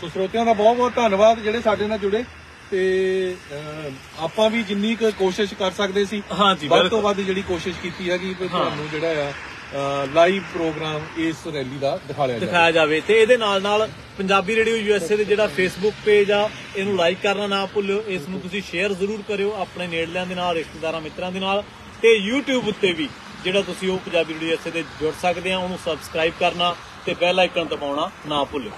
ਸੋ ਸਰੋਤਿਆਂ ਦਾ ਬਹੁਤ ਬਹੁਤ ਧੰਨਵਾਦ ਜਿਹੜੇ ਸਾਡੇ ਨਾਲ ਜੁੜੇ ਤੇ ਆਪਾਂ ਵੀ ਜਿੰਨੀ ਕੁ ਕੋਸ਼ਿਸ਼ ਕਰ ਸਕਦੇ ਸੀ ਹਾਂਜੀ, ਵੱਧ। ਤੋਂ ਵੱਧ ਜਿਹੜੀ ਕੋਸ਼ਿਸ਼ ਕੀਤੀ ਹੈਗੀ ਕਿ ਹਾਂ। ਤੁਹਾਨੂੰ ਜਿਹੜਾ ਆ ਲਾਈਵ ਪ੍ਰੋਗਰਾਮ ਇਸ ਰੈਲੀ ਦਾ ਦਿਖਾਇਆ ਜਾਵੇ ਦਿਖਾਇਆ ਜਾਵੇ ਤੇ ਇਹਦੇ ਨਾਲ ਨਾਲ ਪੰਜਾਬੀ ਰੇਡੀਓ ਯੂਐਸਏ ਦੇ ਜਿਹੜਾ ਫੇਸਬੁੱਕ ਪੇਜ ਆ ਇਹਨੂੰ ਲਾਈਕ ਕਰਨਾ ਨਾ ਭੁੱਲਿਓ ਇਸ ਨੂੰ ਤੁਸੀਂ ਸ਼ੇਅਰ ਜ਼ਰੂਰ ਕਰਿਓ ਆਪਣੇ ਨੇੜਲਿਆਂ ਦੇ ਨਾਲ ਰਿਸ਼ਤੇਦਾਰਾਂ ਮਿੱਤਰਾਂ ਦੇ ਨਾਲ ਤੇ YouTube ਉੱਤੇ ਵੀ ਜਿਹੜਾ ਤੁਸੀਂ ਉਹ ਪੰਜਾਬੀ ਰੇਡੀਓ ਯੂਐਸਏ ਤੇ ਜੁੜ ਸਕਦੇ ਆ, ਉਹਨੂੰ ਸਬਸਕ੍ਰਾਈਬ ਕਰਨਾ ਤੇ ਬੈਲ ਆਈਕਨ ਦਬਾਉਣਾ ਨਾ ਭੁੱਲਿਓ।